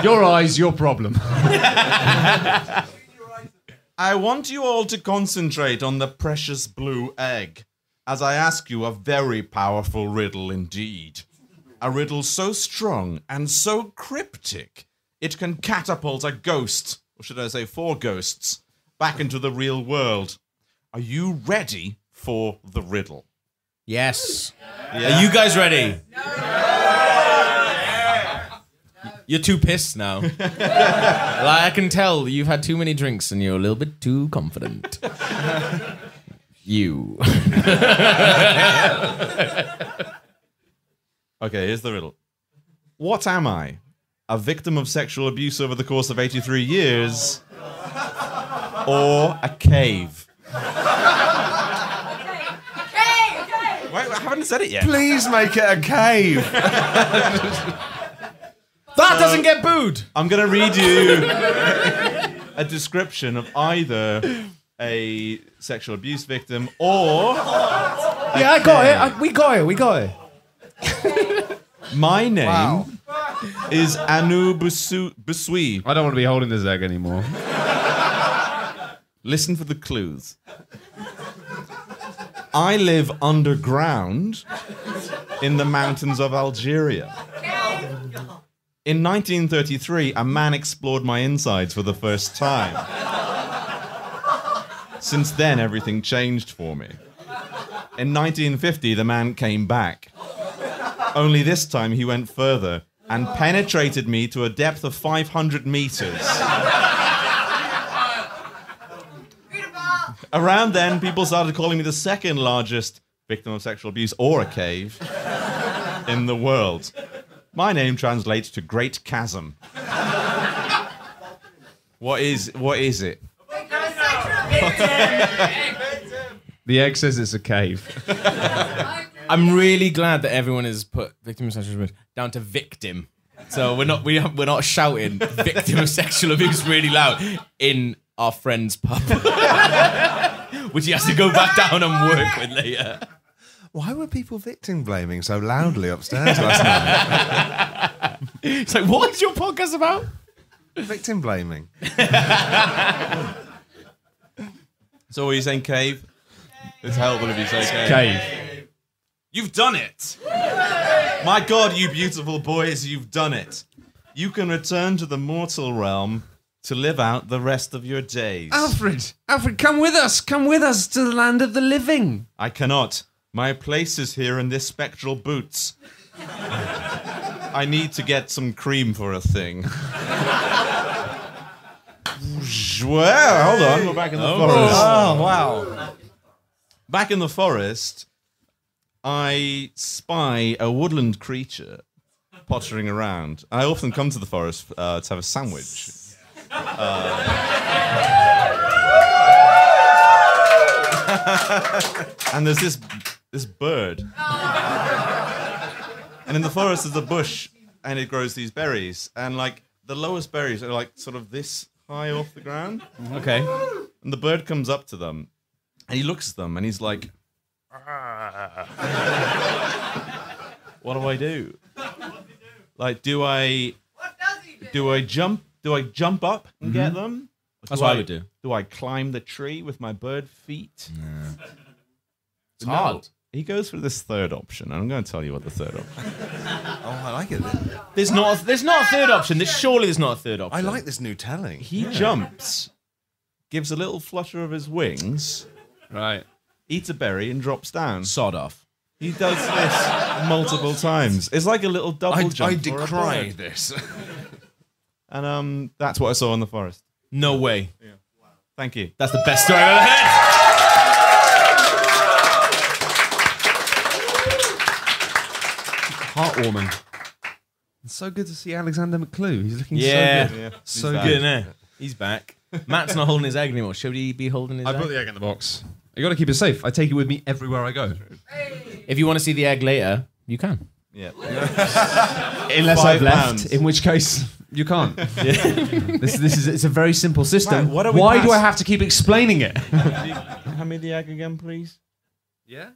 Your eyes, your problem. I want you all to concentrate on the precious blue egg. as I ask you a very powerful riddle indeed. A riddle so strong and so cryptic, it can catapult a ghost, or should I say four ghosts, back into the real world. Are you ready for the riddle? Yes. Yeah. Are you guys ready? You're too pissed now. like, I can tell you've had too many drinks and you're a little bit too confident. you. Okay, here's the riddle. What am I? A victim of sexual abuse over the course of 83 years? Or a cave? Cave. Wait, I haven't said it yet. Please make it a cave. That doesn't get booed. I'm going to read you a description of either a sexual abuse victim or Yeah, I got it. I, we got it. We got it. my name is Anu Busu- Busui. I don't want to be holding this egg anymore. Listen for the clues. I live underground in the mountains of Algeria. In 1933, a man explored my insides for the first time. Since then, everything changed for me. In 1950, the man came back. Only this time, he went further and penetrated me to a depth of 500 meters. Around then, people started calling me the second largest victim of sexual abuse or a cave in the world. My name translates to Great Chasm. What is what is it? The egg says it's a cave. I'm really glad that everyone has put victim of sexual abuse down to victim. So we're not we we're not shouting victim of sexual abuse really loud in our friend's pub, which he has to go back down and work with later. Why were people victim blaming so loudly upstairs last night? It's like, what is your podcast about? victim blaming. So, are you saying cave? It's helpful if you say cave. Cave. You've done it! My god, you beautiful boys, you've done it. You can return to the mortal realm to live out the rest of your days. Alfred, Alfred, come with us. Come with us to the land of the living. I cannot. My place is here in this spectral boots. I need to get some cream for a thing. well, hold on. We're back in the forest. Oh, wow. Back in the forest, I spy a woodland creature pottering around. I often come to the forest uh, to have a sandwich. Uh, and there's this this bird. and in the forest there's a bush and it grows these berries. And like the lowest berries are like sort of this high off the ground. Okay. And the bird comes up to them and he looks at them and he's like, ah. What do I do? Like, do I do I jump do I jump up and get mm-hmm. them? That's do what I would do. Do I climb the tree with my bird feet? It's hard. He goes for this third option, and I'm going to tell you what the third option. Oh, I like it. There's not. A, there's not a third option. There's surely there's not a third option. I like this new telling. He jumps, gives a little flutter of his wings, Right. eats a berry, and drops down. sod off. He does this multiple times. It's like a little double I, jump. I decry this. And um, that's what I saw in the forest. No way. Thank you. That's the best story I've ever heard. Heartwarming. It's so good to see Alexander McClue. He's looking Yeah. so good. Yeah, So he's Good, back. innit? He's back. Matt's not holding his egg anymore. Should he be holding his I egg? put the egg in the box. You got to keep it safe. I take it with me everywhere I go. If you want to see the egg later, you can. Yeah. Unless Five I've left, pounds. in which case you can't. this, this is it's a very simple system. Right, what are we Why do past? I have to keep explaining it? Hand me the egg again, please. yeah.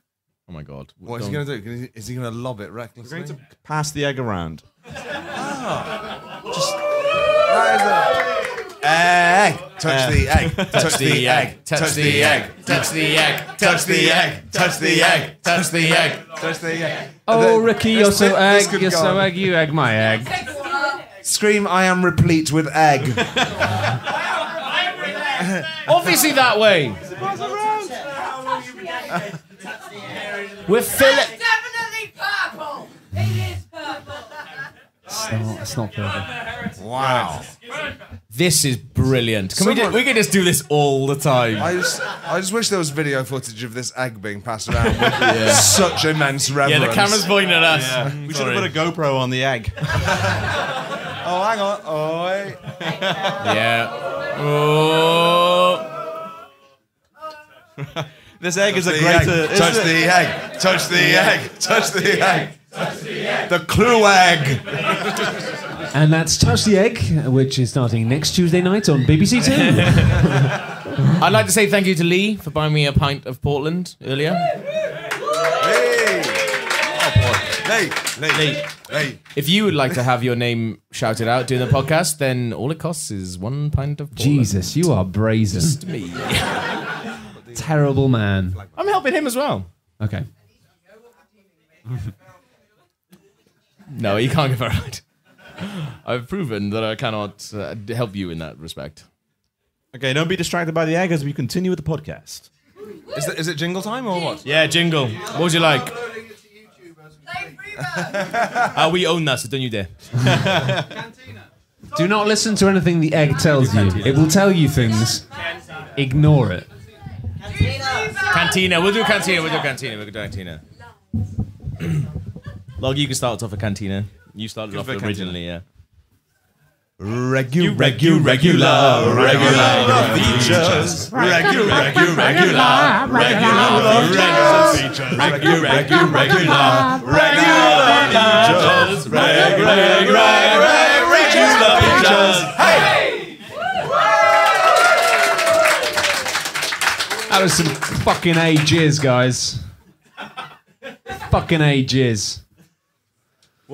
Oh my god. What is he going to do? Is he going to lob it recklessly? Going to pass the egg around. Ah. That is a- Egg. Touch the egg. Touch the egg. Touch the egg. Touch the egg. Touch the egg. Touch the egg. Touch the egg. Touch the egg. Oh, Ricky, you're so egg. You're so egg. You egg my egg. Scream, I am replete with egg. Obviously that way. We're filling. It's definitely purple. It is purple. It's not, it's not perfect. Wow. This is brilliant. Can we, Someone- ju- we can just do this all the time. I just, I just wish there was video footage of this egg being passed around with such immense yeah, reverence. the camera's pointing at us. Yeah. Mm, we should have put a GoPro on the egg. Oh, hang on. Oh, wait. Yeah. Oh. This egg is a The greater. egg. Touch the egg. Touch the egg. Touch the egg. The clue egg. And that's Touch the Egg, which is starting next Tuesday night on BBC Two. I'd like to say thank you to Lee for buying me a pint of Portland earlier. Hey. Oh, boy. Hey. Hey. Hey. If you would like to have your name shouted out during the podcast, then all it costs is one pint of Portland. Jesus, you are brazen. Me. Terrible man. I'm helping him as well. Okay. No, you can't give a right. I've proven that I cannot uh, help you in that respect. Okay, don't be distracted by the egg as we continue with the podcast. Is it, is it jingle time or what? Yeah, jingle. What would you like? Uh, we own that, so don't you dare. Do not listen to anything the egg tells you. It will tell you things. Ignore it. Cantina. Cantina. We'll do cantina. We'll do cantina. We'll do cantina. Log, you can start off a cantina. You started off for cantina. originally, yeah. Regu, regu, regular, regular features. Regu, regu, regular, regular features. Regu, regu, regular, regular features. Reg, reg, reg, reg, regular features. Hey! That was some fucking A jizz, guys. fucking A jizz.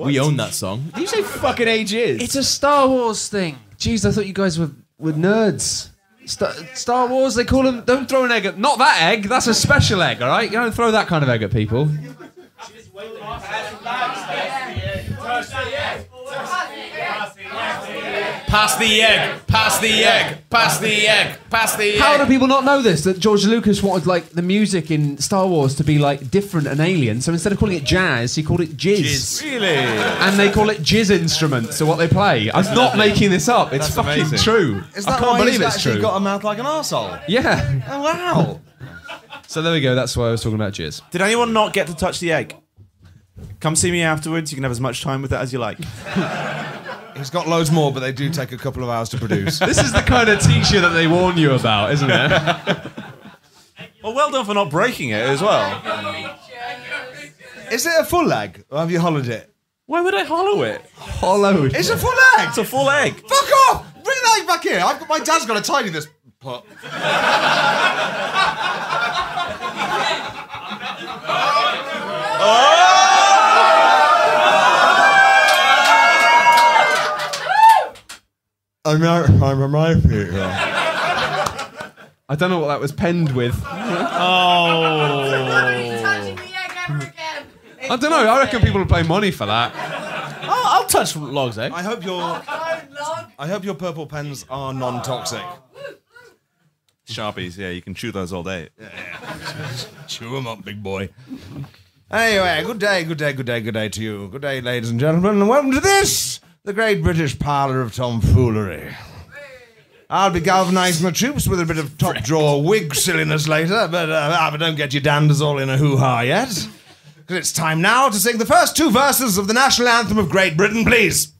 We own that song. Did you say fucking ages? It's a Star Wars thing. Jeez, I thought you guys were, were nerds. Star, Star Wars, they call them. Don't throw an egg at. Not that egg. That's a special egg, all right? You don't throw that kind of egg at people. Pass the egg. Pass the egg. Pass the egg. Pass the egg. How do people not know this? That George Lucas wanted like the music in Star Wars to be like different and alien. So instead of calling it jazz, he called it jizz. Really? And they call it jizz instruments. So what they play. I'm not making this up. It's That's fucking amazing. true. Is I that can't why believe he's it's actually true. got a mouth like an arsehole? yeah. Oh, wow. So there we go. That's why I was talking about jizz. Did anyone not get to touch the egg? Come see me afterwards. You can have as much time with it as you like. He's got loads more, but they do take a couple of hours to produce. This is the kind of teacher that they warn you about, isn't it? Well, well done for not breaking it as well. Is it a full egg, or have you hollowed it? Why would I hollow it? Hollowed. It's a full egg. It's a full egg. Fuck off! Bring that egg back here. I've got, my dad's got to tidy this pot. I'm out. I'm a my Peter. I don't know what that was penned with. Oh. touching the egg ever again. I don't know. I reckon people would pay money for that. I'll, I'll touch Log's eh? I hope your I hope your purple pens are non-toxic. Sharpies, yeah, you can chew those all day. Chew them up, big boy. Anyway, good day, good day, good day, good day to you. Good day, ladies and gentlemen, and welcome to this, the great British parlour of tomfoolery. I'll be galvanising the troops with a bit of top drawer wig silliness later, but, uh, ah, but don't get your danders all in a hoo ha yet. Because it's time now to sing the first two verses of the national anthem of Great Britain, please.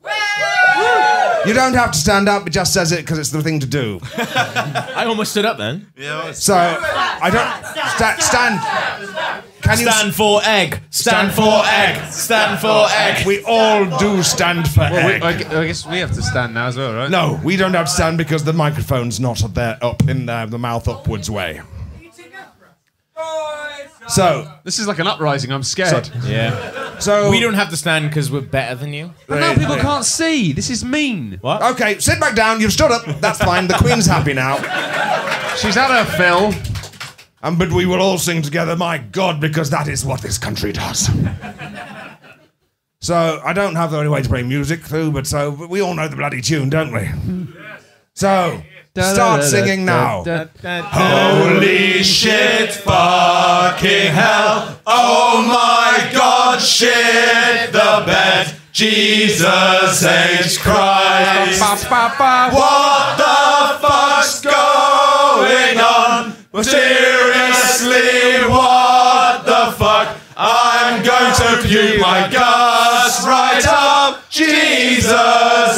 You don't have to stand up, it just says it because it's the thing to do. I almost stood up then. Yeah, So, I don't. Sta- stand. Can you Stand for egg. Stand for egg. Stand for egg. We all do stand for egg. I guess we have to stand now as well, right? no, we don't have to stand because the microphone's not up there, up in there, the mouth upwards way. So, This is like an uprising. I'm scared. Yeah. So We don't have to stand because we're better than you. But now people can't see. This is mean. What? Okay, sit back down. You've stood up. That's fine. The Queen's happy now. She's had her fill. And but we will all sing together, my God, because that is what this country does. so I don't have the only way to play music through, but so but we all know the bloody tune, don't we? So start singing now. Holy shit, fucking hell. Oh my god, shit the bed. Jesus H. Christ. What the fuck's going on? Seriously, what the fuck? I'm going to puke my guts right up. Jesus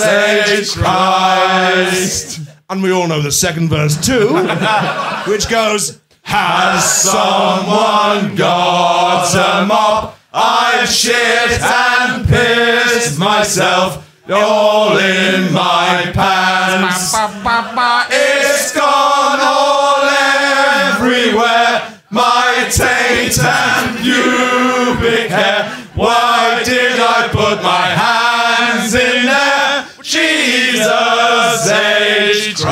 H. Christ. And we all know the second verse too, which goes, Has someone got a mop? I've shit and pissed myself all in my pants. It's gone everywhere. My taint and pubic hair. Why did I put my hands in there? Jesus H. Christ.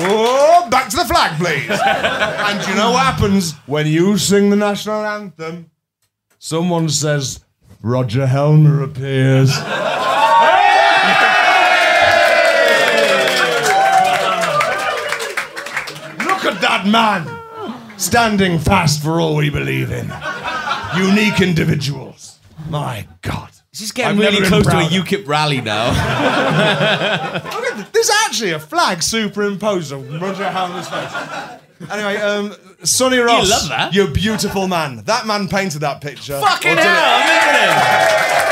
Oh, back to the flag, please. and you know what happens when you sing the national anthem? Someone says, Roger Helmer appears. that man, standing fast for all we believe in. Unique individuals. My God. She's getting I've really close to a. UKIP rally now. Look at th- There's actually a flag superimposed on Roger Helmer's face. Anyway, um, Sonny Ross. love that. You beautiful man. That man painted that picture. Fucking hell, at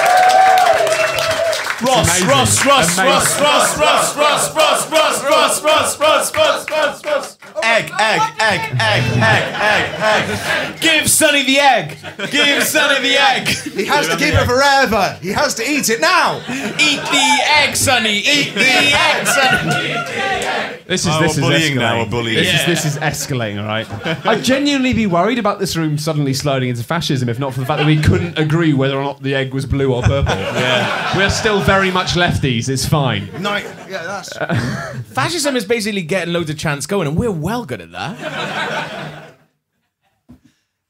him. Ross, Ross, Ross, Ross, Ross, Ross, Ross, Ross, Ross, Ross, Ross, Ross, Ross, Ross, Ross. Egg, egg, egg, egg, egg, egg, egg. Give Sonny the egg. Give Sonny the egg. He has to keep it forever. He has to eat it now. Eat the egg, Sonny. Eat the egg, Sonny. This is Oh, this we're is bullying escalating. now, we're bullying. This is this is escalating. All right. I'd genuinely be worried about this room suddenly sliding into fascism if not for the fact that we couldn't agree whether or not the egg was blue or purple. yeah. We're still very much lefties. It's fine. No, yeah, that's. Fascism is basically getting loads of chants going, and we're well good at that.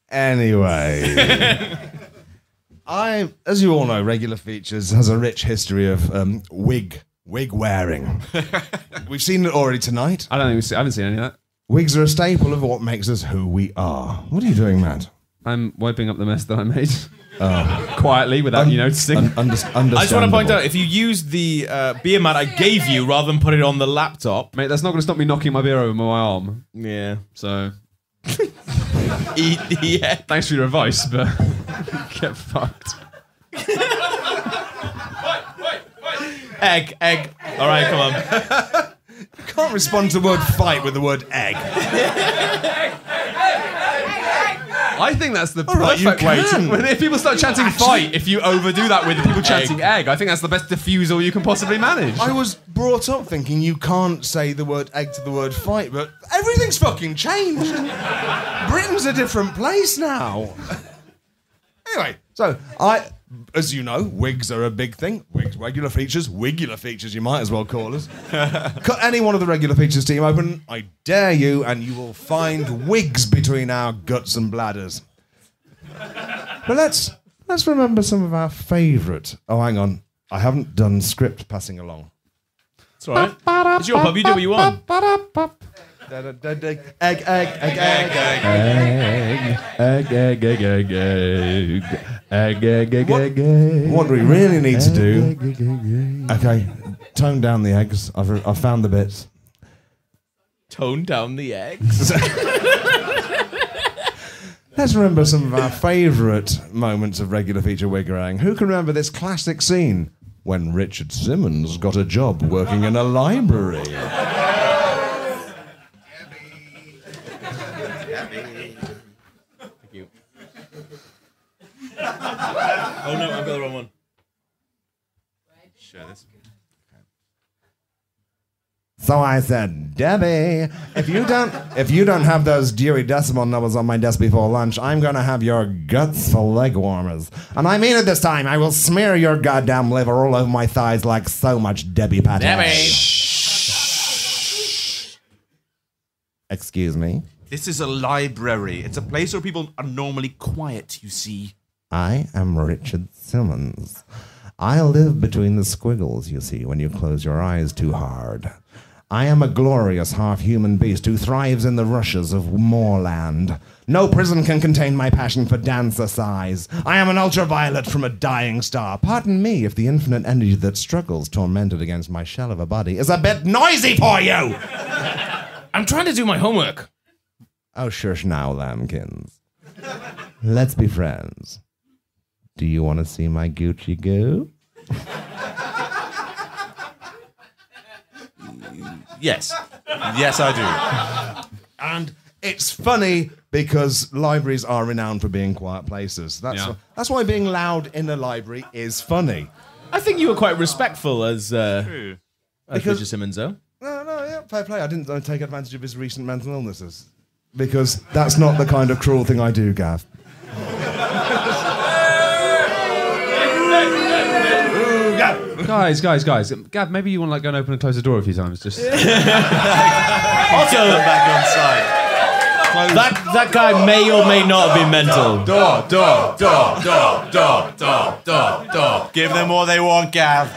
Anyway. I, as you all know, Regular Features has a rich history of um, wig wig wearing. We've seen it already tonight. I don't think we've seen, I haven't seen any of that. Wigs are a staple of what makes us who we are. What are you doing, Matt? I'm wiping up the mess that I made. Quietly, without you noticing. Un- under- I just want to point out if you use the uh, beer mat I gave you rather than put it on the laptop. Mate, that's not going to stop me knocking my beer over my arm. Yeah. So, Eat the egg. thanks for your advice, but get fucked. Egg, egg. All right, come on. Can't respond to the word fight with the word egg. I think that's the right, perfect way to. When if people start chanting fight, if you overdo that with people chanting egg, I think that's the best diffusal you can possibly manage. I was brought up thinking you can't say the word egg to the word fight, but everything's fucking changed. Britain's a different place now. anyway, so I, as you know, wigs are a big thing. Wigs, regular features, wigular features, you might as well call us. Cut any one of the regular features team open, I dare you, and you will find wigs between our guts and bladders. But let's let's remember some of our favourite. Oh, hang on, I haven't done script passing along. It's all right. It's your pub. You do what you want. Egg, egg, egg, egg, egg, egg. Egg, egg, egg, egg, What we really need to do. Okay, tone down the eggs. I've, I've found the bits. Tone down the eggs. Let's remember some of our favourite moments of regular feature wiggering. Who can remember this classic scene when Richard Simmons got a job working in a library? Oh no, I've got the wrong one. Share this. So I said, Debbie, if you don't if you don't have those Dewey Decimal numbers on my desk before lunch, I'm gonna have your guts for leg warmers. And I mean it this time. I will smear your goddamn liver all over my thighs like so much Debbie Pate. Debbie. Excuse me. This is a library. It's a place where people are normally quiet, you see. I am Richard Simmons. I live between the squiggles, you see, when you close your eyes too hard. I am a glorious half human beast who thrives in the rushes of moorland. No prison can contain my passion for dancercise. I am an ultraviolet from a dying star. Pardon me if the infinite energy that struggles, tormented against my shell of a body, is a bit noisy for you! I'm trying to do my homework. Oh, shush now, lambkins. Let's be friends. Do you want to see my Gucci goo? Yes. Yes, I do. And it's funny because libraries are renowned for being quiet places. That's, Yeah. that's why being loud in a library is funny. I think you were quite respectful as uh, as Because- Richard Simmons, though. No, no, yeah, fair play. I didn't uh, take advantage of his recent mental illnesses. Because that's not the kind of cruel thing I do, Gav. Guys, guys, guys. Gav, maybe you want to like go and open and close the door a few times. Just Also, Back on side. that that guy may or may not have been mental. Door, door, door, door, door, door, door, door. Give them all they want, Gav.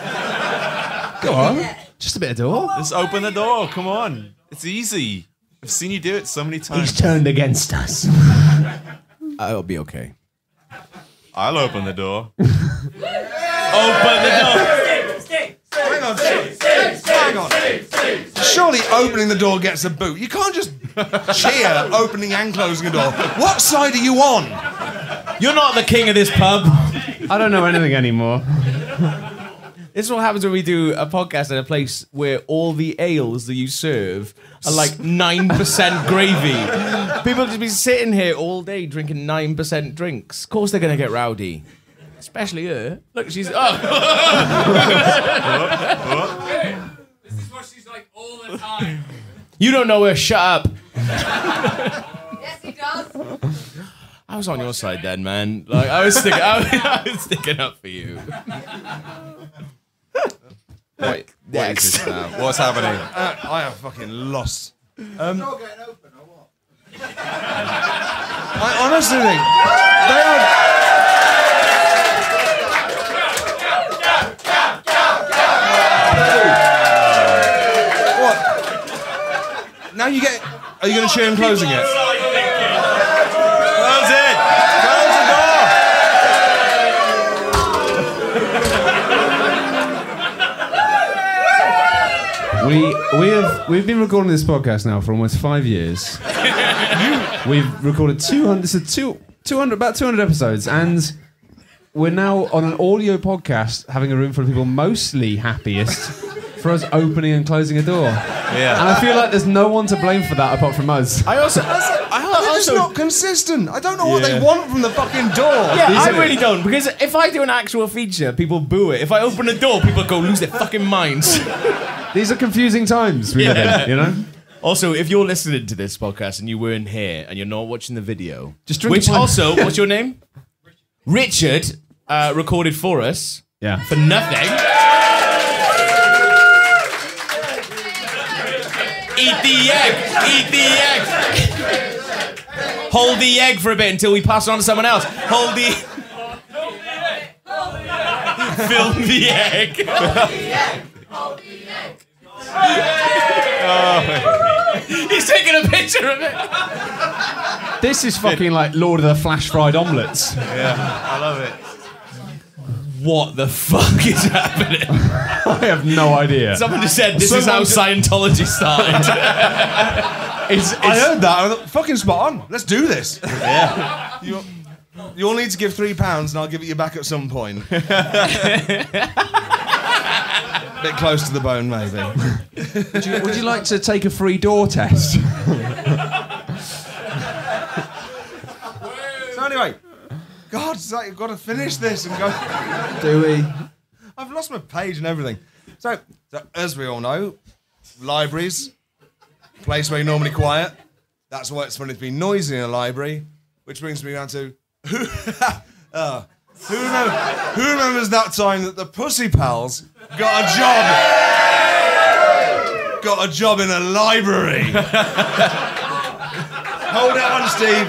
go on. Just a bit of door. Just open the door. Come on. It's easy. I've seen you do it so many times. He's turned against us. I'll be okay. I'll open the door. Open the door. Hang on, hang on. Surely opening the door gets a boot. You can't just cheer opening and closing a door. What side are you on? You're not the king of this pub. I don't know anything anymore. This is what happens when we do a podcast in a place where all the ales that you serve are like 9% gravy. People just be sitting here all day drinking 9% drinks. Of course they're going to get rowdy. Especially her. Look, she's. Oh. This is what she's like all the time. You don't know her. Shut up. Yes, he does. I was on your side then, man. Like I was sticking, I was, I was sticking up for you. Wait, what is this now? What's happening? Uh, I have fucking lost. Um, I honestly think they are. What? Now you get. Are you going to cheer him closing it? Close it! Close the door! We we have we've been recording this podcast now for almost five years. we've recorded two hundred. This is two two hundred about two hundred episodes, and we're now on an audio podcast, having a room full of people mostly happiest for us opening and closing a door. Yeah. And I feel like there's no one to blame for that apart from us. I also, I They're just not consistent. I don't know what they want from the fucking door. yeah, I really don't because if I do an actual feature, people boo it. If I open the door, people go lose their fucking minds. These are confusing times we live in, you know. Also, if you're listening to this podcast and you weren't here and you're not watching the video, Just drink which a pint. also, what's your name? Richard uh, recorded for us Yeah. for nothing. Eat the egg. Eat the egg. Hold the egg for a bit until we pass it on to someone else. Hold the. Film the egg. He's taking a picture of it. This is fucking like Lord of the Flash fried omelets. Yeah, I love it. What the fuck is happening? I have no idea. Someone just said this is how Scientology started. It's, I heard that. I thought, fucking spot on. Let's do this. Yeah. You, you all need to give three pounds, and I'll give it you back at some point. Bit close to the bone, maybe. would, you, would you like to take a free door test? So anyway, God, it's like, you've got to finish this and go. Do we? I've lost my page and everything. So, so as we all know, libraries place where you're normally quiet. That's why it's when it's been noisy in a library. Which brings me down to who, uh, who, remember, who remembers that time that the Pussy Pals got a job? Got a job in a library. Hold it on, Steve.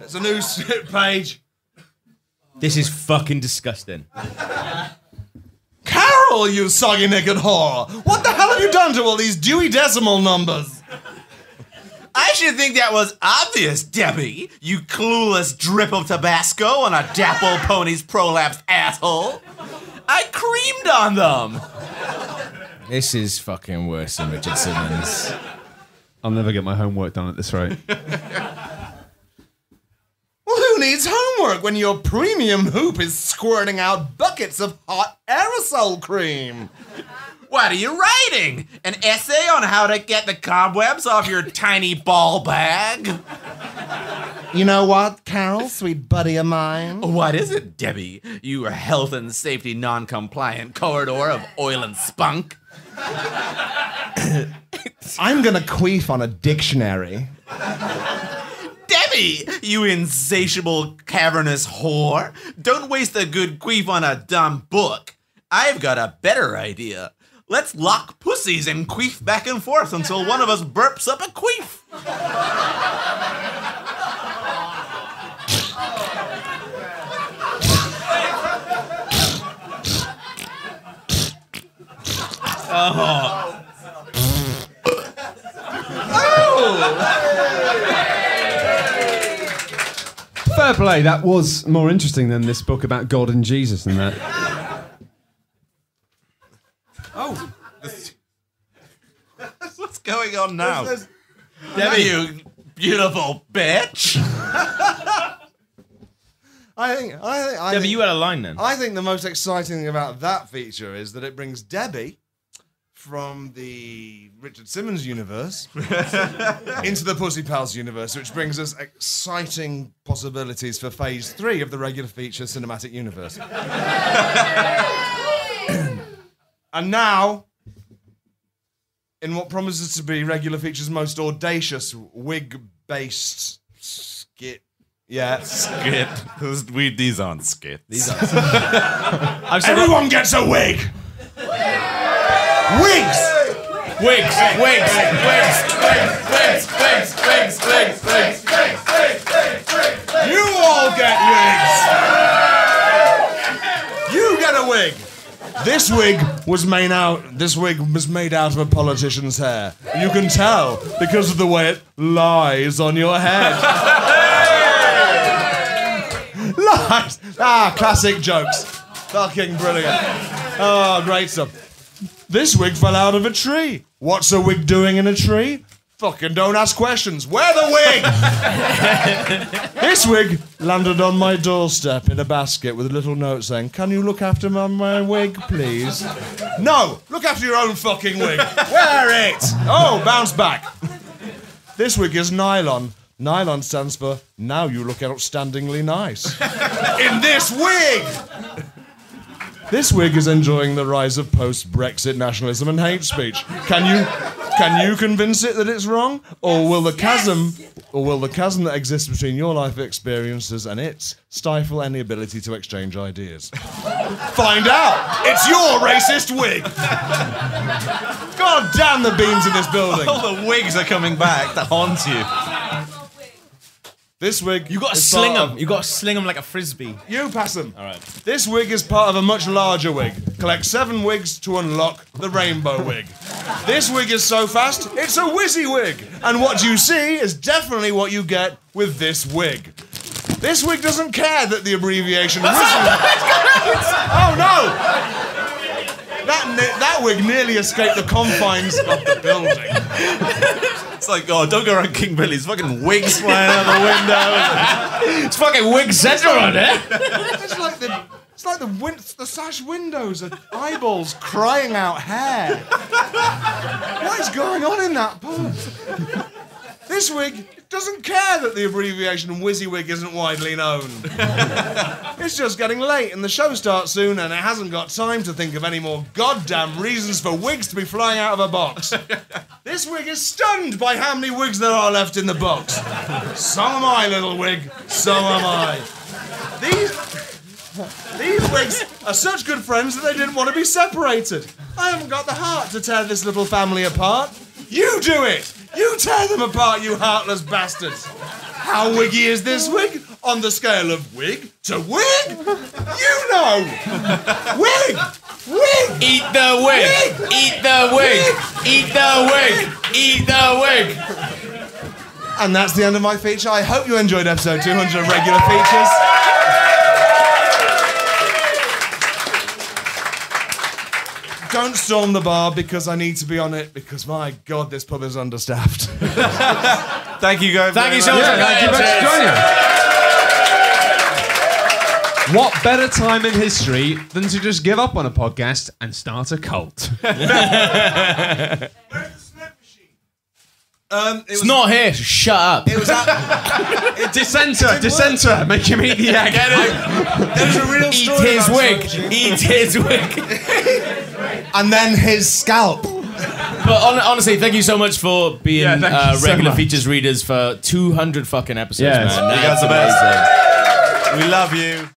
It's a new slip page. This is fucking disgusting. Carol, you soggy naked whore! What the hell have you done to all these Dewey Decimal numbers? I should think that was obvious, Debbie. You clueless drip of Tabasco on a dapple pony's prolapsed asshole. I creamed on them. This is fucking worse than Richard Simmons. I'll never get my homework done at this rate. Well, who needs homework when your premium hoop is squirting out buckets of hot aerosol cream? What are you writing? An essay on how to get the cobwebs off your tiny ball bag? You know what, Carol, sweet buddy of mine? What is it, Debbie? You health and safety non compliant corridor of oil and spunk? I'm gonna queef on a dictionary. Debbie, you insatiable cavernous whore. Don't waste a good queef on a dumb book. I've got a better idea. Let's lock pussies and queef back and forth until one of us burps up a queef. Oh! Fair play. That was more interesting than this book about God and Jesus and that. Oh. What's going on now? Debbie, you beautiful bitch. I think. I think. I Debbie, think, you had a line then. I think the most exciting thing about that feature is that it brings Debbie from the Richard Simmons universe into the Pussy Pals universe, which brings us exciting possibilities for phase three of the regular feature cinematic universe. And now, in what promises to be regular feature's most audacious wig based skit. Yeah. Skit. We, these aren't skits. These are. Everyone gets a wig! Wigs! Wigs, wigs, wigs, wigs, wigs, wigs, wigs, wigs, wigs, wigs. You all get wigs! You get a wig! This wig was made out. This wig was made out of a politician's hair. You can tell because of the way it lies on your head. lies. Ah, classic jokes. Fucking brilliant. Oh, great stuff. This wig fell out of a tree. What's a wig doing in a tree? Fucking don't ask questions. Wear the wig! this wig landed on my doorstep in a basket with a little note saying, Can you look after my, my wig, please? No! Look after your own fucking wig. Wear it! Oh, bounce back. This wig is nylon. Nylon stands for Now You Look Outstandingly Nice. in this wig! This wig is enjoying the rise of post-Brexit nationalism and hate speech. Can you can you convince it that it's wrong, or will the chasm, or will the chasm that exists between your life experiences and its stifle any ability to exchange ideas? Find out. It's your racist wig. God damn the beams in this building. All the wigs are coming back to haunt you. This wig. You gotta is sling them. You gotta sling them like a frisbee. You pass them. All right. This wig is part of a much larger wig. Collect seven wigs to unlock the rainbow wig. This wig is so fast, it's a whizzy wig. And what you see is definitely what you get with this wig. This wig doesn't care that the abbreviation whizzy. oh no! That, that wig nearly escaped the confines of the building. It's like, oh, don't go around King Billy's fucking wigs flying out the window. It's fucking wig central on it. It's like the it's like the win- the sash windows are eyeballs crying out hair. what is going on in that pub? This wig doesn't care that the abbreviation WYSIWYG isn't widely known. it's just getting late and the show starts soon and it hasn't got time to think of any more goddamn reasons for wigs to be flying out of a box. this wig is stunned by how many wigs there are left in the box. So am I, little wig. So am I. These. These wigs are such good friends that they didn't want to be separated. I haven't got the heart to tear this little family apart. You do it! You tear them apart, you heartless bastards! How wiggy is this wig? On the scale of wig to wig? You know! Wig! Wig! Eat the wig! Eat the wig! Eat the wig! Eat the wig! And that's the end of my feature. I hope you enjoyed episode 200 of Regular Features. Don't storm the bar because I need to be on it because my god, this pub is understaffed. Thank you, guys. Thank you so much much. for Thank you coming, much for joining. What better time in history than to just give up on a podcast and start a cult? Where is the snap machine? Um, it It's not here. Shut up. It was at, dissenter, dissenter, make him eat the egg. there's a real story. Eat his about wig. Eat his wig. Machine. and then his scalp. But hon- honestly, thank you so much for being Yeah, uh, you so regular much. features readers for 200 fucking episodes, Yes. man. You guys are the amazing. best. We love you.